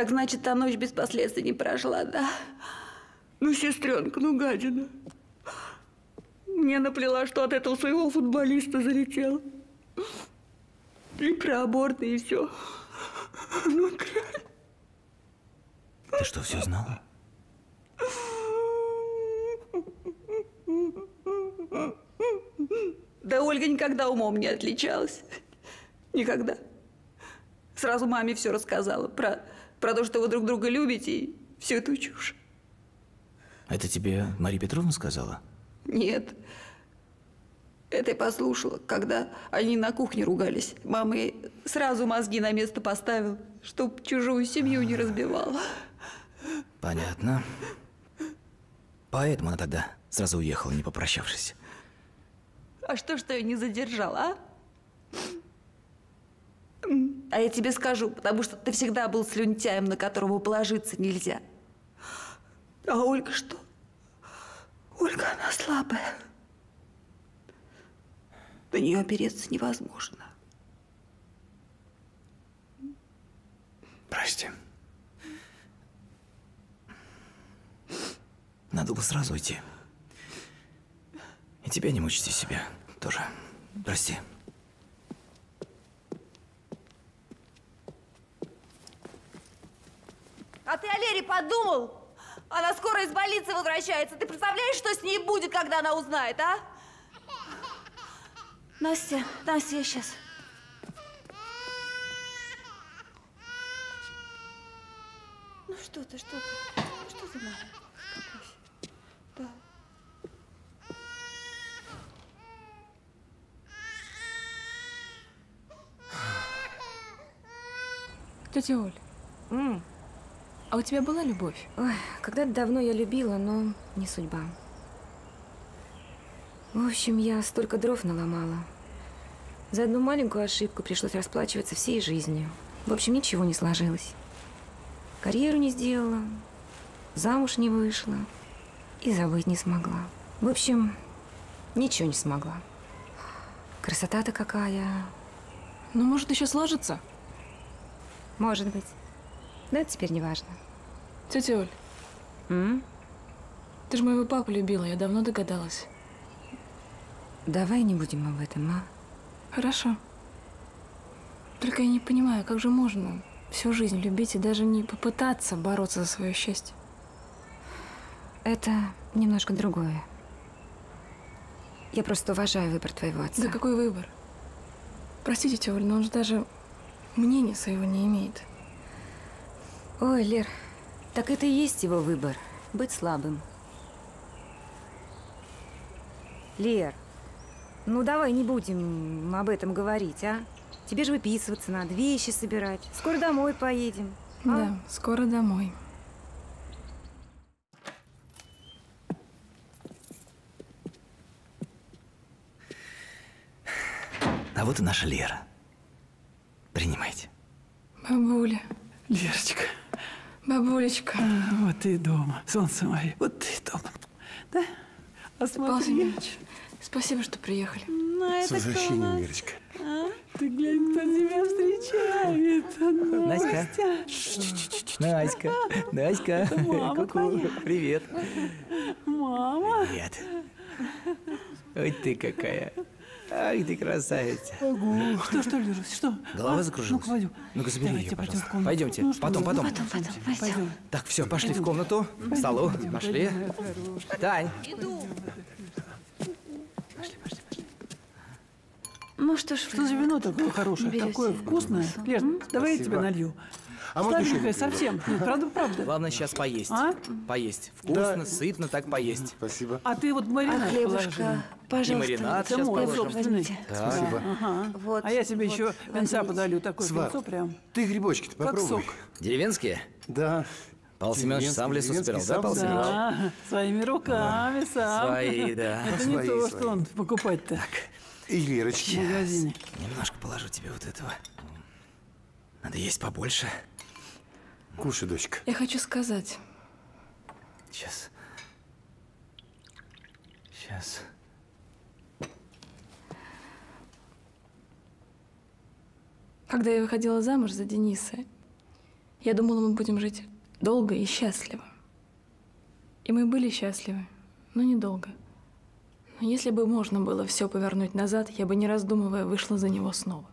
Так значит, та ночь без последствий не прошла, да? Ну, сестренка, ну гадина. Мне наплела, что от этого своего футболиста залетел. И про аборт, и все. Ну, Ты что, все знала? Да Ольга никогда умом не отличалась. Никогда. Сразу маме все рассказала про, про то, что вы друг друга любите и всю эту чушь. Это тебе Мария Петровна сказала? Нет. Это я послушала, когда они на кухне ругались. Мама ей сразу мозги на место поставила, чтоб чужую семью не разбивала. Понятно. Поэтому она тогда сразу уехала, не попрощавшись. А что ты ее не задержал, а? А я тебе скажу, потому что ты всегда был слюнтяем, на которого положиться нельзя. А Ольга что? Ольга, она слабая. На нее опереться невозможно. Прости. Надо было сразу уйти. И тебя не мучить, и себя тоже. Прости. А ты о Лере подумал? Она скоро из больницы возвращается. Ты представляешь, что с ней будет, когда она узнает, а? Настя, Настя, я сейчас. Ну что ты, что ты? Что ты, Маля? Успокойся. Да. Тетя Оль, а у тебя была любовь? Ой, когда-то давно я любила, но не судьба. В общем, я столько дров наломала. За одну маленькую ошибку пришлось расплачиваться всей жизнью. В общем, ничего не сложилось. Карьеру не сделала, замуж не вышла и забыть не смогла. В общем, ничего не смогла. Красота-то какая. Ну, может, еще сложится? Может быть. Но это теперь не важно. Тетя Оль. М? Ты же моего папу любила, я давно догадалась. Давай не будем об этом, а? Хорошо. Только я не понимаю, как же можно всю жизнь любить и даже не попытаться бороться за свое счастье? Это немножко другое. Я просто уважаю выбор твоего отца. Да какой выбор? Простите, тетя Оль, но он же даже мнения своего не имеет. Ой, Лер, так это и есть его выбор. Быть слабым. Лер, ну давай не будем об этом говорить, а? Тебе же выписываться надо, вещи собирать. Скоро домой поедем. а? Да, скоро домой. А вот и наша Лера. Принимайте. Бабуля. Лерочка. Бабулечка. А, вот ты и дома, солнце мое. Вот ты и дома. Да? Павел смотри. Семенович, спасибо, что приехали. Ну, это С возвращением, нас? Верочка. А? Ты глянь, кто тебя встречает. Настя. Наська, Наська, Это мама привет. Мама. Привет. Ой, ты какая. Ай, ты красавица. Что, что, Лерусь, что? Голова А? закружилась. Ну-ка, пойдем. Ну-ка, забери Давайте ее, пойдем пожалуйста. в комнату. Пойдемте. Ну, потом, потом. Потом, потом, пойдем. Так, все, пошли в комнату, к столу. Пошли. Тань. Ну что ж Что за вино такое хорошее, берете? такое вкусное? Лер, давай я тебе налью. А можно еще совсем. Правда, правда. Главное сейчас поесть. А? Поесть. Вкусно, сытно, так поесть. Спасибо. А ты вот маринад А хлебушка, положи. пожалуйста, И маринад сейчас мой, положим. Спасибо. Ага. Вот, а я тебе вот, еще венца возьмите. подолю, такое венцо прям. Ты грибочки-то Как попробуй. сок. Деревенские? Да. Павел Семенович сам в лесу собирал, да, Павел Семенович? Да, своими руками сам. Свои, да. Это Свои, не то, свои. что он покупать-то И Лерочки. в магазине. Немножко положу тебе вот этого. Надо есть побольше. Кушай, дочка. Я хочу сказать, Сейчас. Сейчас. когда я выходила замуж за Дениса, я думала, мы будем жить долго и счастливо. И мы были счастливы, но недолго. Но если бы можно было все повернуть назад, я бы, не раздумывая, вышла за него снова.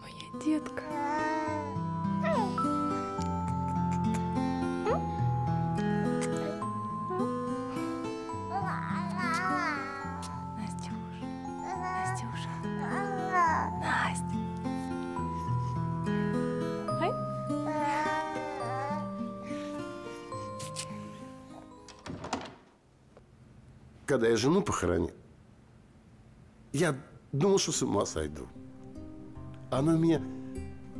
Моя детка. Настюш, Настюша, Настя. Когда я жену похоронил, я думал, что с ума сойду. Она меня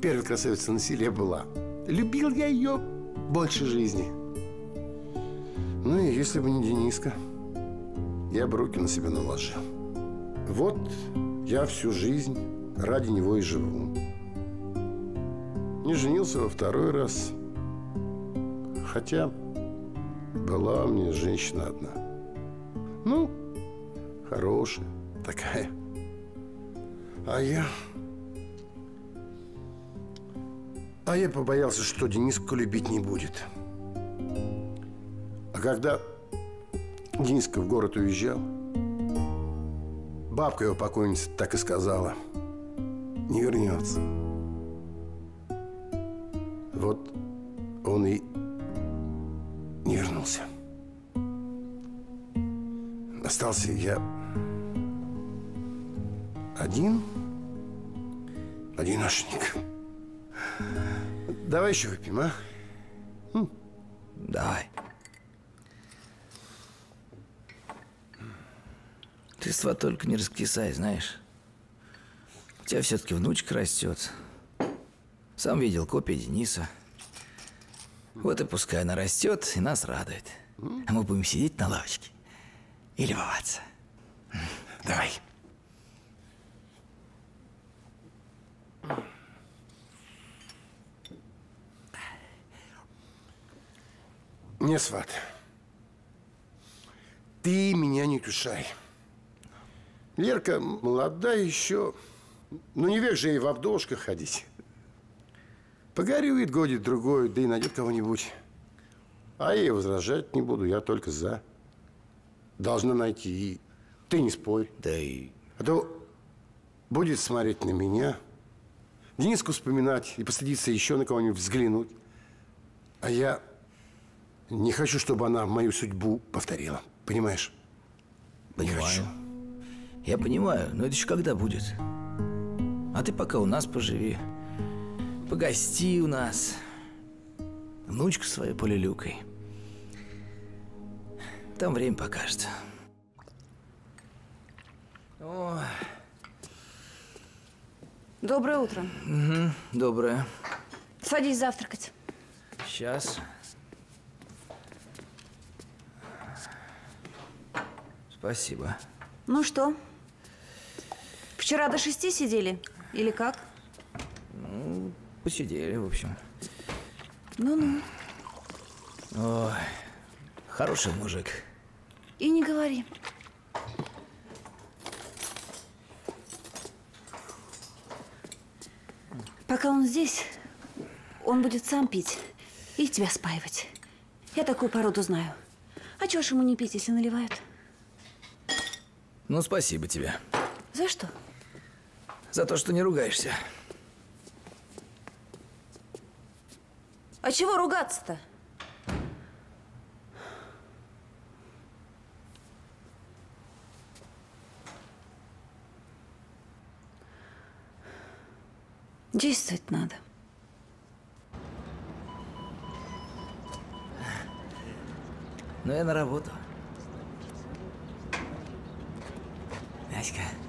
первая красавица на селе была. Любил я ее больше жизни. Ну и если бы не Дениска, я бы руки на себя наложил. Вот я всю жизнь ради него и живу. Не женился во второй раз. Хотя была у меня женщина одна. Ну, хорошая такая. А я... А я побоялся, что Дениску любить не будет. А когда Дениска в город уезжал, бабка его покойница так и сказала. Не вернется. Вот он и не вернулся. Остался я один, одиночник. Давай еще выпьем, а? Давай. Ты, сват, только не раскисай, знаешь. У тебя все-таки внучка растет. Сам видел копия Дениса. Вот и пускай она растет и нас радует. А мы будем сидеть на лавочке и любоваться. Давай. Не, сват. Ты меня не кушай. Лерка молодая еще. Ну, не век же ей в обдолжках ходить. Погорюет годик другой, да и найдет кого-нибудь. А я ей возражать не буду, я только за. Должна найти. Ты не спорь. Да и... А то будет смотреть на меня, Дениску вспоминать и постыдиться еще на кого-нибудь взглянуть. А я не хочу, чтобы она мою судьбу повторила. Понимаешь? Не Понимаю. хочу. Я понимаю, но это еще когда будет? А ты пока у нас поживи. Погости у нас. Внучку свою полюлюкой. Там время покажет. Ой. Доброе утро. Угу, доброе. Садись завтракать. Сейчас. Спасибо. Ну что? Вчера до шести сидели? Или как? Ну, посидели, в общем. Ну-ну. Ой, хороший мужик. И не говори. Пока он здесь, он будет сам пить и тебя спаивать. Я такую породу знаю. А чего ж ему не пить, если наливают? Ну, спасибо тебе. За что? За то, что не ругаешься. А чего ругаться-то? Действовать надо. Ну, я на работу. 確か。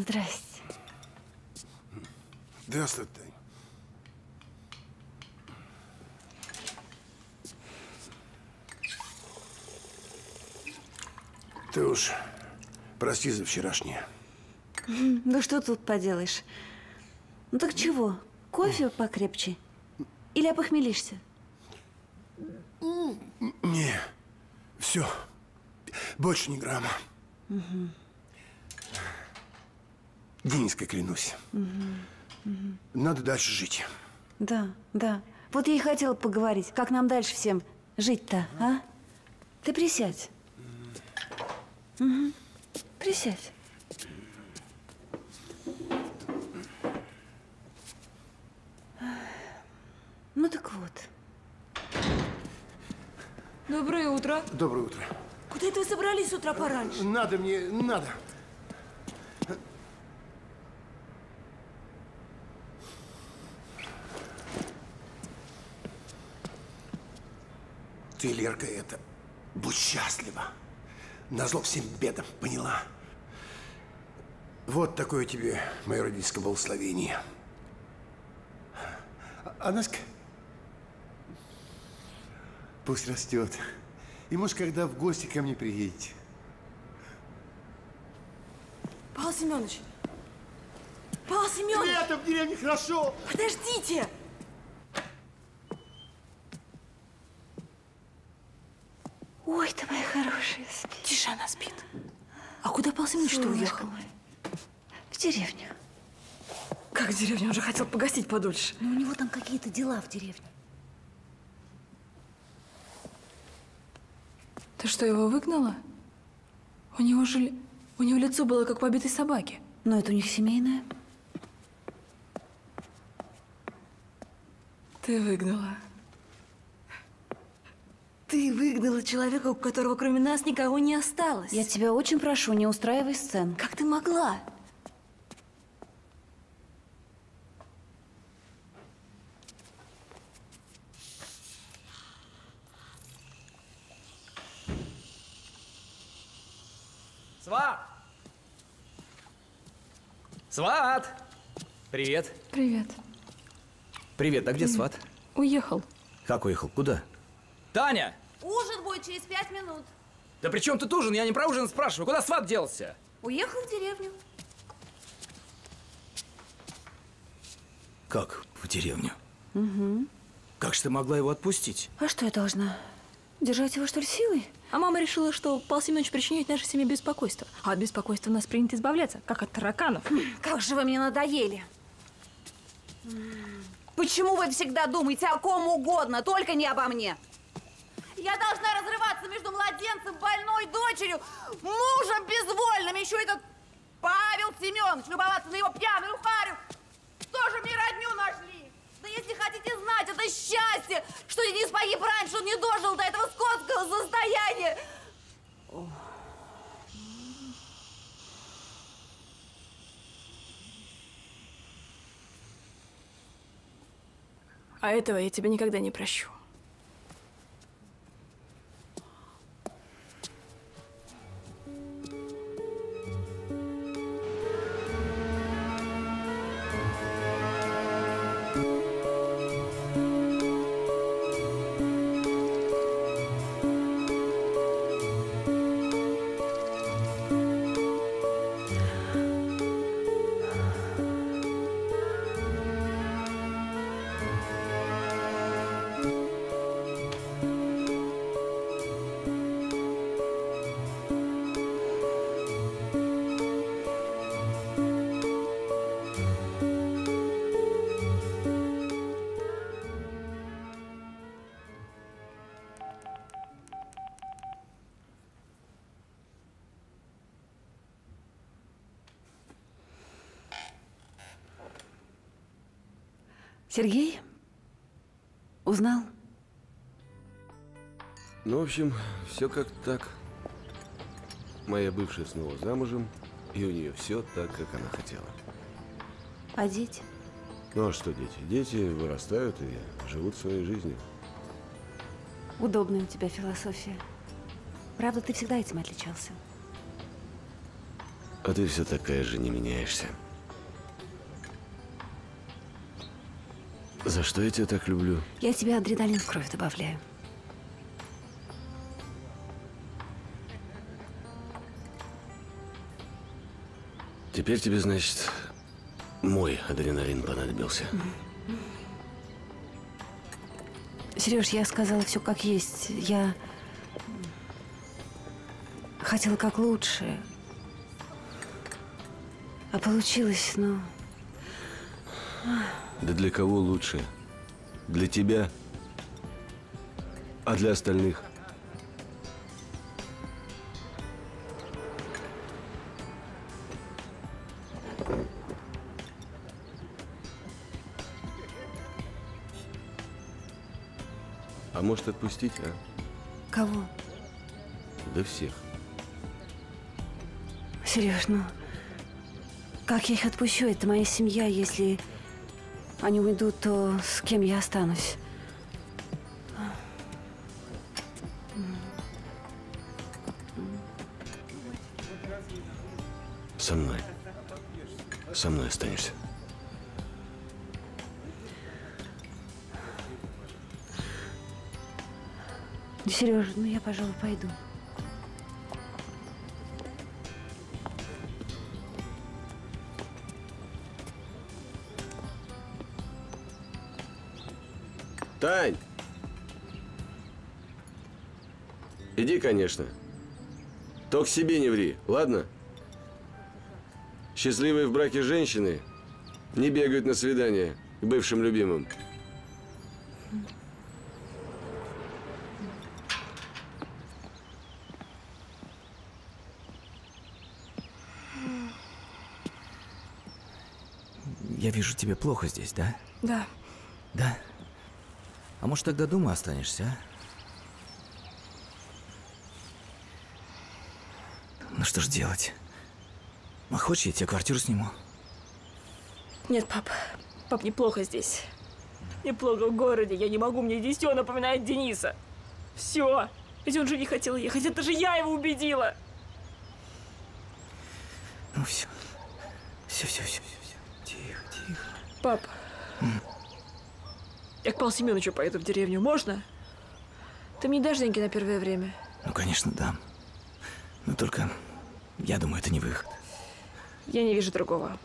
Здрасте. Здравствуй, Тань. Ты уж прости за вчерашнее. Ну что тут поделаешь? Ну так чего? Кофе покрепче? Или опохмелишься? Не, все. Больше ни грамма. Мгм. Дениской клянусь. Мгм. Надо дальше жить. Да, да. Вот я и хотела поговорить, как нам дальше всем жить-то, а? Ты присядь. Мгм. Присядь. Ну так вот. Доброе утро. Доброе утро. Куда это вы собрались с утра пораньше? Надо мне, надо. Ты, Лерка, это, будь счастлива. Назло всем бедам, поняла? Вот такое тебе мое родительское благословение. А- А Наська пусть растет. И, может, когда в гости ко мне приедете. Павел Семенович! Павел Семенович! Лето в деревне хорошо! Подождите! Ой, ты моя хорошая, спи. Тише, она спит. Семенович что уехал? В деревню. Как в деревне? Он же хотел погостить подольше. Но у него там какие-то дела в деревне. Ты что, его выгнала? У него же... У него лицо было как побитой собаки. Но это у них семейное. Ты выгнала. Ты выгнала человека, у которого кроме нас никого не осталось. Я тебя очень прошу, не устраивай сцен. Как ты могла? Сват! Сват! Привет. Привет. Привет, а где Привет. сват? Уехал. Как уехал? Куда? Таня! Ужин будет через пять минут. Да при чем тут ужин? Я не про ужин спрашиваю. Куда сват делся? Уехал в деревню. Как в деревню? Угу. Как же ты могла его отпустить? А что я должна? Держать его, что ли, силой? А мама решила, что Павел Семенович причиняет нашей семье беспокойство. А от беспокойства у нас принято избавляться, как от тараканов. Как же вы мне надоели. Почему вы всегда думаете о ком угодно, только не обо мне? Я должна разрываться между младенцем, больной дочерью, мужем безвольным, еще этот Павел Семенович, любоваться на его пьяную харю. Тоже мне родню нашли. Да если хотите знать, это счастье, что Денис погиб раньше, он не дожил до этого скотского состояния. А этого я тебе никогда не прощу. Сергей? Узнал? Ну, в общем, все как так. Моя бывшая снова замужем, и у нее все так, как она хотела. А дети? Ну а что дети? Дети вырастают и живут своей жизнью. Удобная у тебя философия. Правда, ты всегда этим отличался. А ты все такая же, не меняешься. За что я тебя так люблю? Я тебе адреналин в кровь добавляю. Теперь тебе, значит, мой адреналин понадобился. Сереж, я сказала все как есть. Я хотела как лучше. А получилось, ну... Да для кого лучше? Для тебя? А для остальных? А может отпустить, а? Кого? Да всех. Сереж, ну... Как я их отпущу? Это моя семья. Если они уйдут, то с кем я останусь? Со мной. Со мной останешься. Сережа, ну я, пожалуй, пойду. Тань! Иди, конечно. Только себе не ври, ладно? Счастливые в браке женщины не бегают на свидания к бывшим любимым. Я вижу, тебе плохо здесь, да? Да. Да? А может, тогда дома останешься, а? Ну что ж делать? А хочешь, я тебе квартиру сниму? Нет, пап. Пап, неплохо здесь. Неплохо в городе. Я не могу, мне здесь все напоминает Дениса. Все. Ведь он же не хотел ехать. Это же я его убедила. Ну все. Все, все, все, все, все. Тихо, тихо. Пап. Я к Павлу Семеновичу поеду в деревню. Можно? Ты мне дашь деньги на первое время? Ну, конечно, дам. Но только, я думаю, это не выход. Я не вижу другого.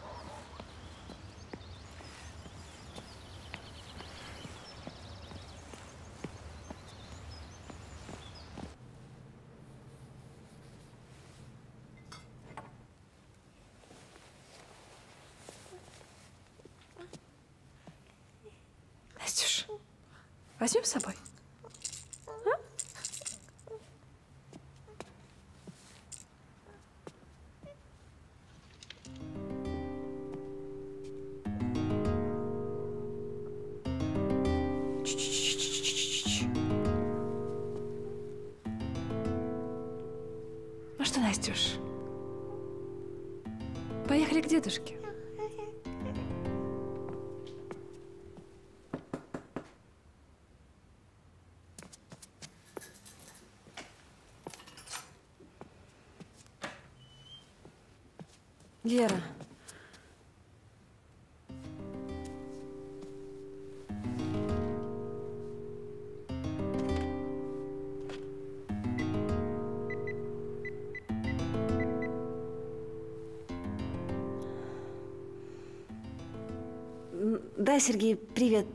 Да, Сергей, привет.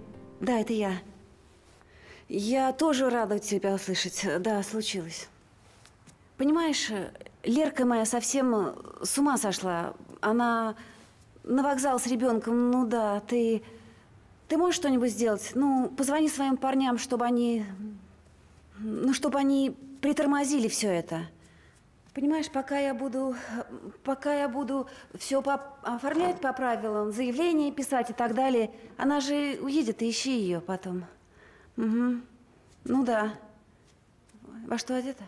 Да, это я. Я тоже рада тебя услышать. Да, случилось. Понимаешь, Лерка моя совсем э, с ума сошла. Она на вокзал с ребенком. Ну да, ты... Ты можешь что-нибудь сделать? Ну, позвони своим парням, чтобы они... Ну, чтобы они притормозили все это. Понимаешь, пока я буду... Пока я буду все оформлять по правилам, заявление писать и так далее, она же уедет, и ищи ее потом. Угу. Ну да. Во что одета?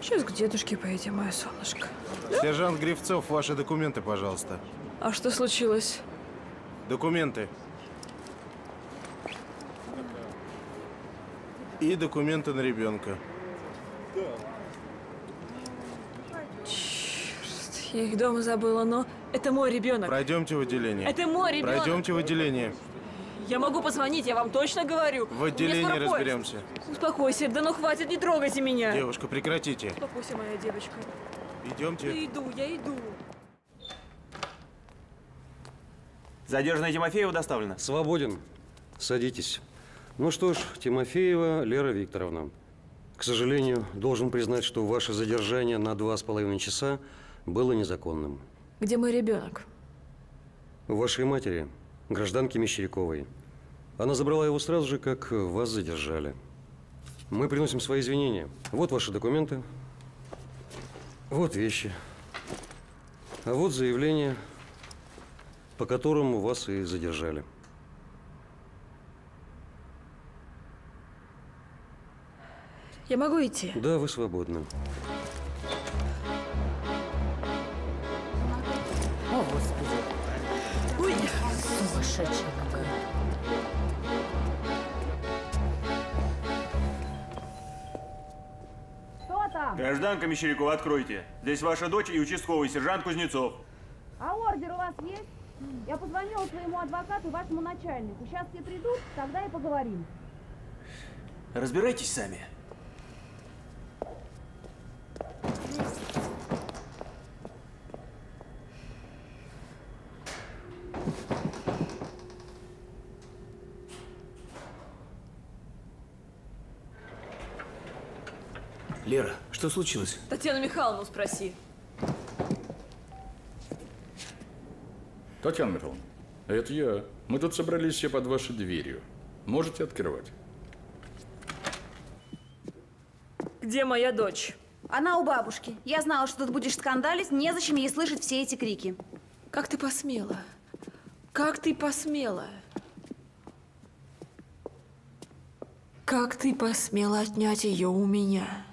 Сейчас к дедушке поедем, мое солнышко. Сержант Гривцов, ваши документы, пожалуйста. А что случилось? Документы. И документы на ребенка. Я их дома забыла, но это мой ребенок. Пройдемте в отделение. Это мой ребенок. Пройдемте в отделение. Я могу позвонить, я вам точно говорю. В отделении разберемся. Успокойся, да ну хватит, не трогайте меня. Девушка, прекратите. Успокойся, моя девочка. Идемте. Я иду, я иду. Задержанная Тимофеева доставлена. Свободен. Садитесь. Ну что ж, Тимофеева Лера Викторовна. К сожалению, должен признать, что ваше задержание на два с половиной часа было незаконным. Где мой ребенок? У вашей матери, гражданки Мещеряковой. Она забрала его сразу же, как вас задержали. Мы приносим свои извинения. Вот ваши документы. Вот вещи. А вот заявление, по которому вас и задержали. Я могу идти? Да, вы свободны. О, Господи. Ой, Сумасшедшая какая-то. Кто там? Гражданка Мещерякова, откройте. Здесь ваша дочь и участковый сержант Кузнецов. А ордер у вас есть? Я позвонила своему адвокату и вашему начальнику. Сейчас все придут, тогда и поговорим. Разбирайтесь сами. Лера, что случилось? Татьяну Михайловну спроси. Татьяна Михайловна, это я. Мы тут собрались все под вашей дверью. Можете открывать. Где моя дочь? Она у бабушки. Я знала, что ты будешь скандалить, незачем ей слышать все эти крики. Как ты посмела? Как ты посмела? Как ты посмела отнять ее у меня?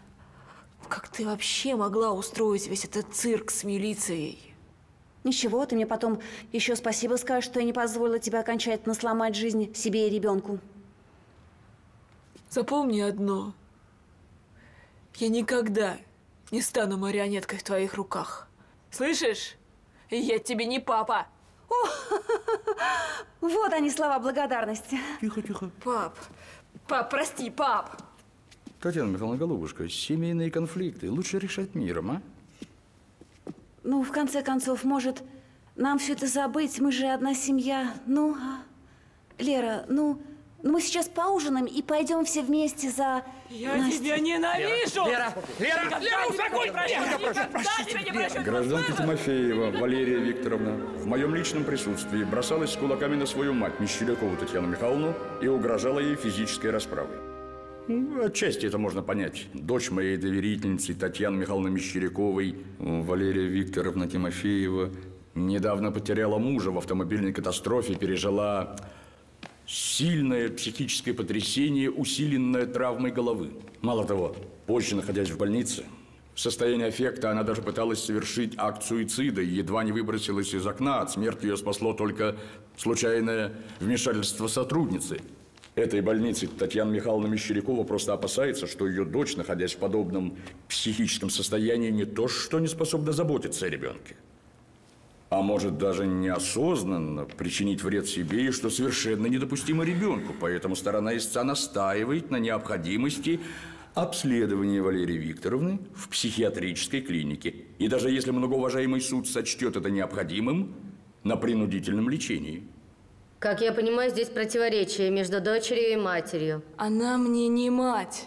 Как ты вообще могла устроить весь этот цирк с милицией? Ничего, ты мне потом еще спасибо скажешь, что я не позволила тебе окончательно сломать жизнь себе и ребенку. Запомни одно. Я никогда не стану марионеткой в твоих руках. Слышишь? Я тебе не папа. Вот они, слова благодарности. Тихо, тихо. Пап, пап, прости, пап. Татьяна Михайловна, голубушка, семейные конфликты лучше решать миром, а? Ну, в конце концов, может, нам все это забыть? Мы же одна семья. Ну, а? Лера, ну, ну мы сейчас поужинаем и пойдем все вместе за Я Настю. тебя ненавижу! Лера, Лера, Лера! Лера, прошу, Никогда простите, тебе не Лера. прощу! Гражданка Тимофеева Валерия Викторовна в моем личном присутствии бросалась с кулаками на свою мать Мещерякову Татьяну Михайловну и угрожала ей физической расправой. Ну, Отчасти это можно понять. Дочь моей доверительницы Татьяны Михайловны Мещеряковой, Валерия Викторовна Тимофеева, недавно потеряла мужа в автомобильной катастрофе, пережила сильное психическое потрясение, усиленное травмой головы. Мало того, позже, находясь в больнице, в состоянии аффекта она даже пыталась совершить акт суицида и едва не выбросилась из окна. От смерти ее спасло только случайное вмешательство сотрудницы. Этой больницы Татьяна Михайловна Мещерякова просто опасается, что ее дочь, находясь в подобном психическом состоянии, не то что не способна заботиться о ребенке, а может даже неосознанно причинить вред себе, и что совершенно недопустимо ребенку. Поэтому сторона истца настаивает на необходимости обследования Валерии Викторовны в психиатрической клинике. И даже если многоуважаемый суд сочтет это необходимым, на принудительном лечении. Как я понимаю, здесь противоречие между дочерью и матерью. Она мне не мать.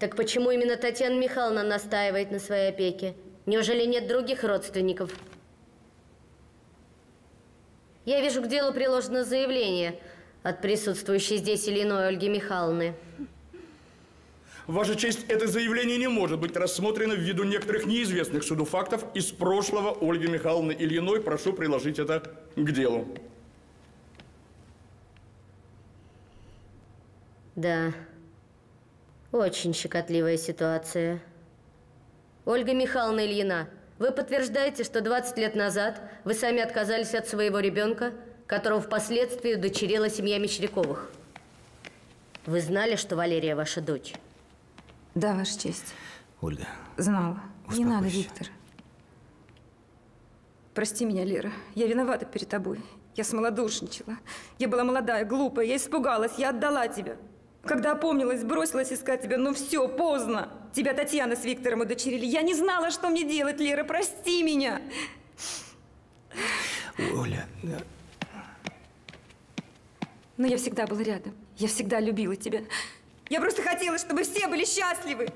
Так почему именно Татьяна Михайловна настаивает на своей опеке? Неужели нет других родственников? Я вижу, к делу приложено заявление от присутствующей здесь или иной Ольги Михайловны. Ваша честь, это заявление не может быть рассмотрено ввиду некоторых неизвестных суду фактов из прошлого Ольги Михайловны Ильиной. Прошу приложить это к делу. Да, очень щекотливая ситуация. Ольга Михайловна Ильина, вы подтверждаете, что 20 лет назад вы сами отказались от своего ребенка, которого впоследствии удочерила семья Мещеряковых? Вы знали, что Валерия ваша дочь? Да, Ваша честь. Ольга, Знала. Не надо, Успокойся. Виктор. Прости меня, Лера. Я виновата перед тобой. Я смолодушничала. Я была молодая, глупая. Я испугалась. Я отдала тебя. Когда опомнилась, бросилась искать тебя. Ну все, поздно. Тебя Татьяна с Виктором удочерили. Я не знала, что мне делать, Лера. Прости меня. Оля, Но я всегда была рядом. Я всегда любила тебя. Я просто хотела, чтобы все были счастливы.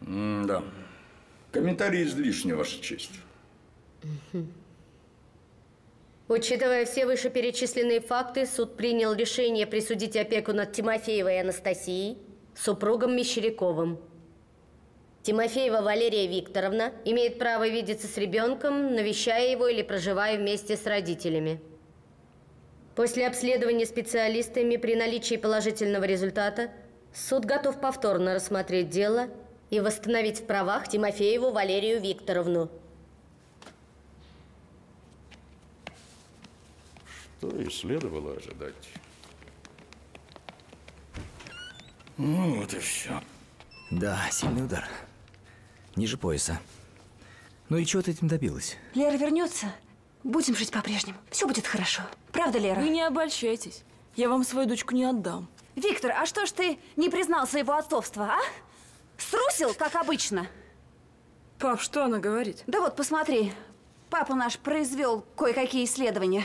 да. Комментарий излишне, Ваша честь. Учитывая все вышеперечисленные факты, суд принял решение присудить опеку над Тимофеевой Анастасией, супругом Мещеряковым. Тимофеева Валерия Викторовна имеет право видеться с ребенком, навещая его или проживая вместе с родителями. После обследования специалистами при наличии положительного результата суд готов повторно рассмотреть дело и восстановить в правах Тимофееву Валерию Викторовну. Что и следовало ожидать. Ну вот и все. Да, сильный удар. Ниже пояса. Ну и чего ты этим добилась? Лера вернется? Будем жить по-прежнему. Все будет хорошо. Правда, Лера? Вы не обольщайтесь. Я вам свою дочку не отдам. Виктор, а что ж ты не признал своего отцовства, а? Струсил, как обычно. Пап, что она говорит? Да вот, посмотри. Папа наш произвел кое-какие исследования.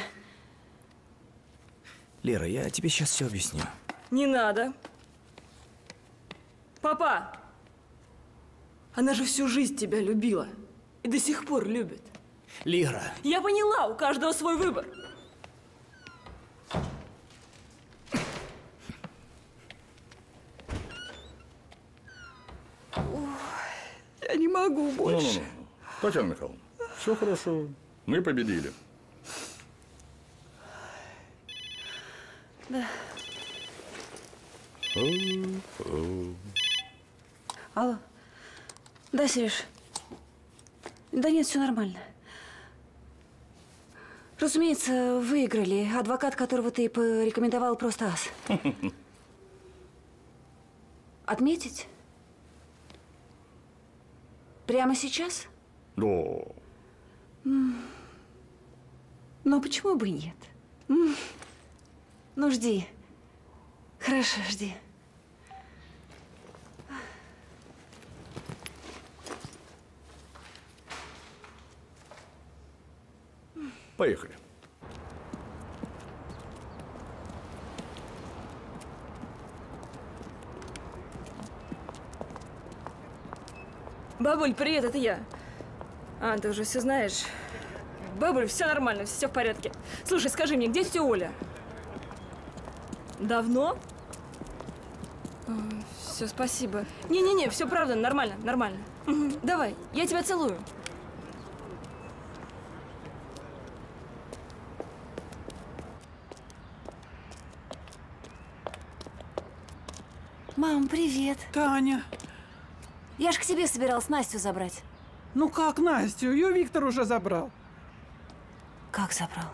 Лера, я тебе сейчас все объясню. Не надо. Папа! Она же всю жизнь тебя любила. И до сих пор любит. Лера! Я поняла, у каждого свой выбор. Я не могу больше. Ну-ну-ну. Татьяна Михайловна, все хорошо. Мы победили. Да. Алло. Да, Сереж. Да нет, все нормально. Разумеется, выиграли. Адвокат, которого ты порекомендовал, просто ас. Отметить? Прямо сейчас? Да. Ну, почему бы и нет? Ну, жди. Хорошо, жди. Поехали. Бабуль, привет, это я. А, ты уже все знаешь. Бабуль, все нормально, все в порядке. Слушай, скажи мне, где тетя Оля? Давно? все, спасибо. Не-не-не, все правда, нормально, нормально. Мгм, Давай, я тебя целую. Мам, привет. Таня. Я ж к себе собиралась Настю забрать. Ну как Настю? Ее Виктор уже забрал. Как забрал?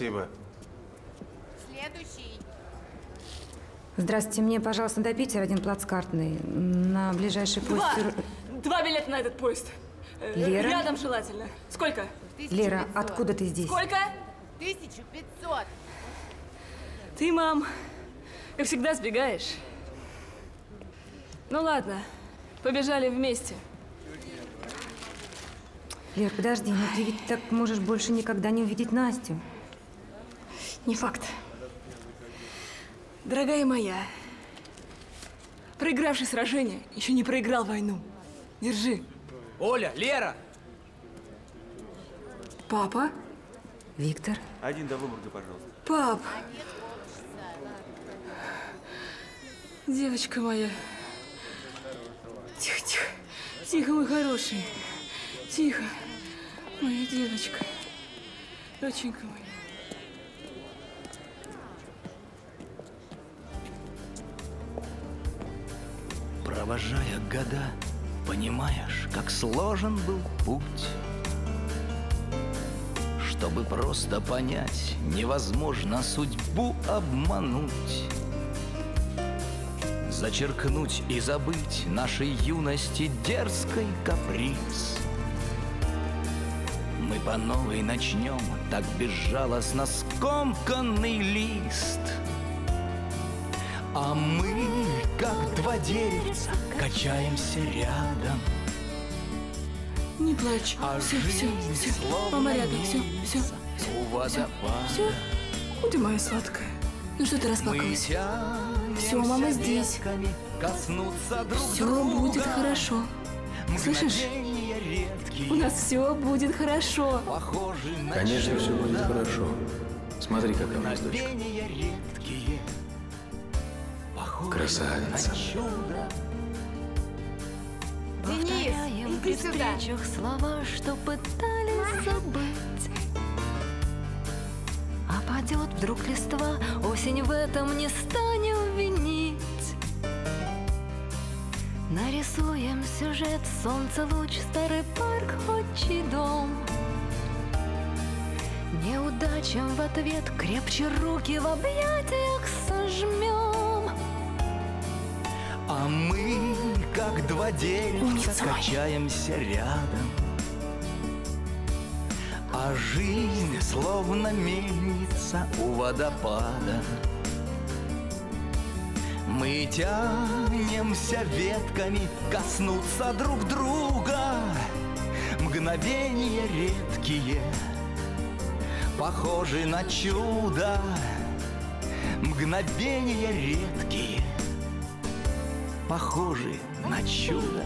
Спасибо. Следующий. Здравствуйте, мне, пожалуйста, до Питера один плацкартный на ближайший поезд. Два! Два билета на этот поезд. Э, Лера? Рядом желательно. Сколько? Лера, откуда ты здесь? Сколько? 1500. Ты, мам, как всегда сбегаешь. Ну ладно, побежали вместе. Лер, подожди, но ты ведь так можешь больше никогда не увидеть Настю. Не факт. Дорогая моя, проигравший сражение еще не проиграл войну. Держи. Оля, Лера! Папа? Виктор? Один до Выборга, пожалуйста. Пап! Девочка моя. Тихо, тихо. Тихо, мой хороший. Тихо. Моя девочка. Доченька моя. Провожая года, понимаешь, как сложен был путь. Чтобы просто понять, невозможно судьбу обмануть. Зачеркнуть и забыть нашей юности дерзкой каприз. Мы по новой начнем, так безжалостно скомканный лист. А мы, как два деревца, качаемся рядом. Не плачь. А все, все, все. Мама рядом, все, все, У водопада все. Куда моя сладкая? Ну что ты расплакалась? Все, мама здесь. друг Все друга. будет хорошо. Слышишь? У нас все будет хорошо. Конечно, все будет хорошо. Смотри, какая у нас дочка. Красавица. Повторяем при встречах слова, что пытались забыть. А падет вдруг листва, осень в этом не станем винить. Нарисуем сюжет, солнце луч, старый парк, отчий дом. Неудачам в ответ крепче руки в объятиях сожмем. Как два моя. качаемся рядом. А жизнь словно мельница у водопада. Мы тянемся ветками коснуться друг друга. Мгновения редкие, похожи на чудо. Мгновения редкие, похожи на чудо.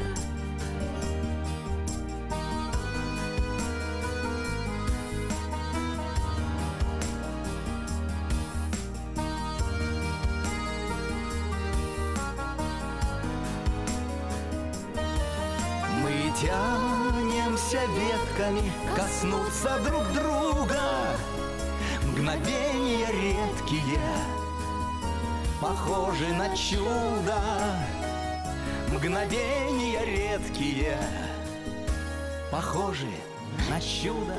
Мы тянемся ветками коснуться друг друга. Мгновения редкие, похожи на чудо. Мгновения редкие, похожи на чудо.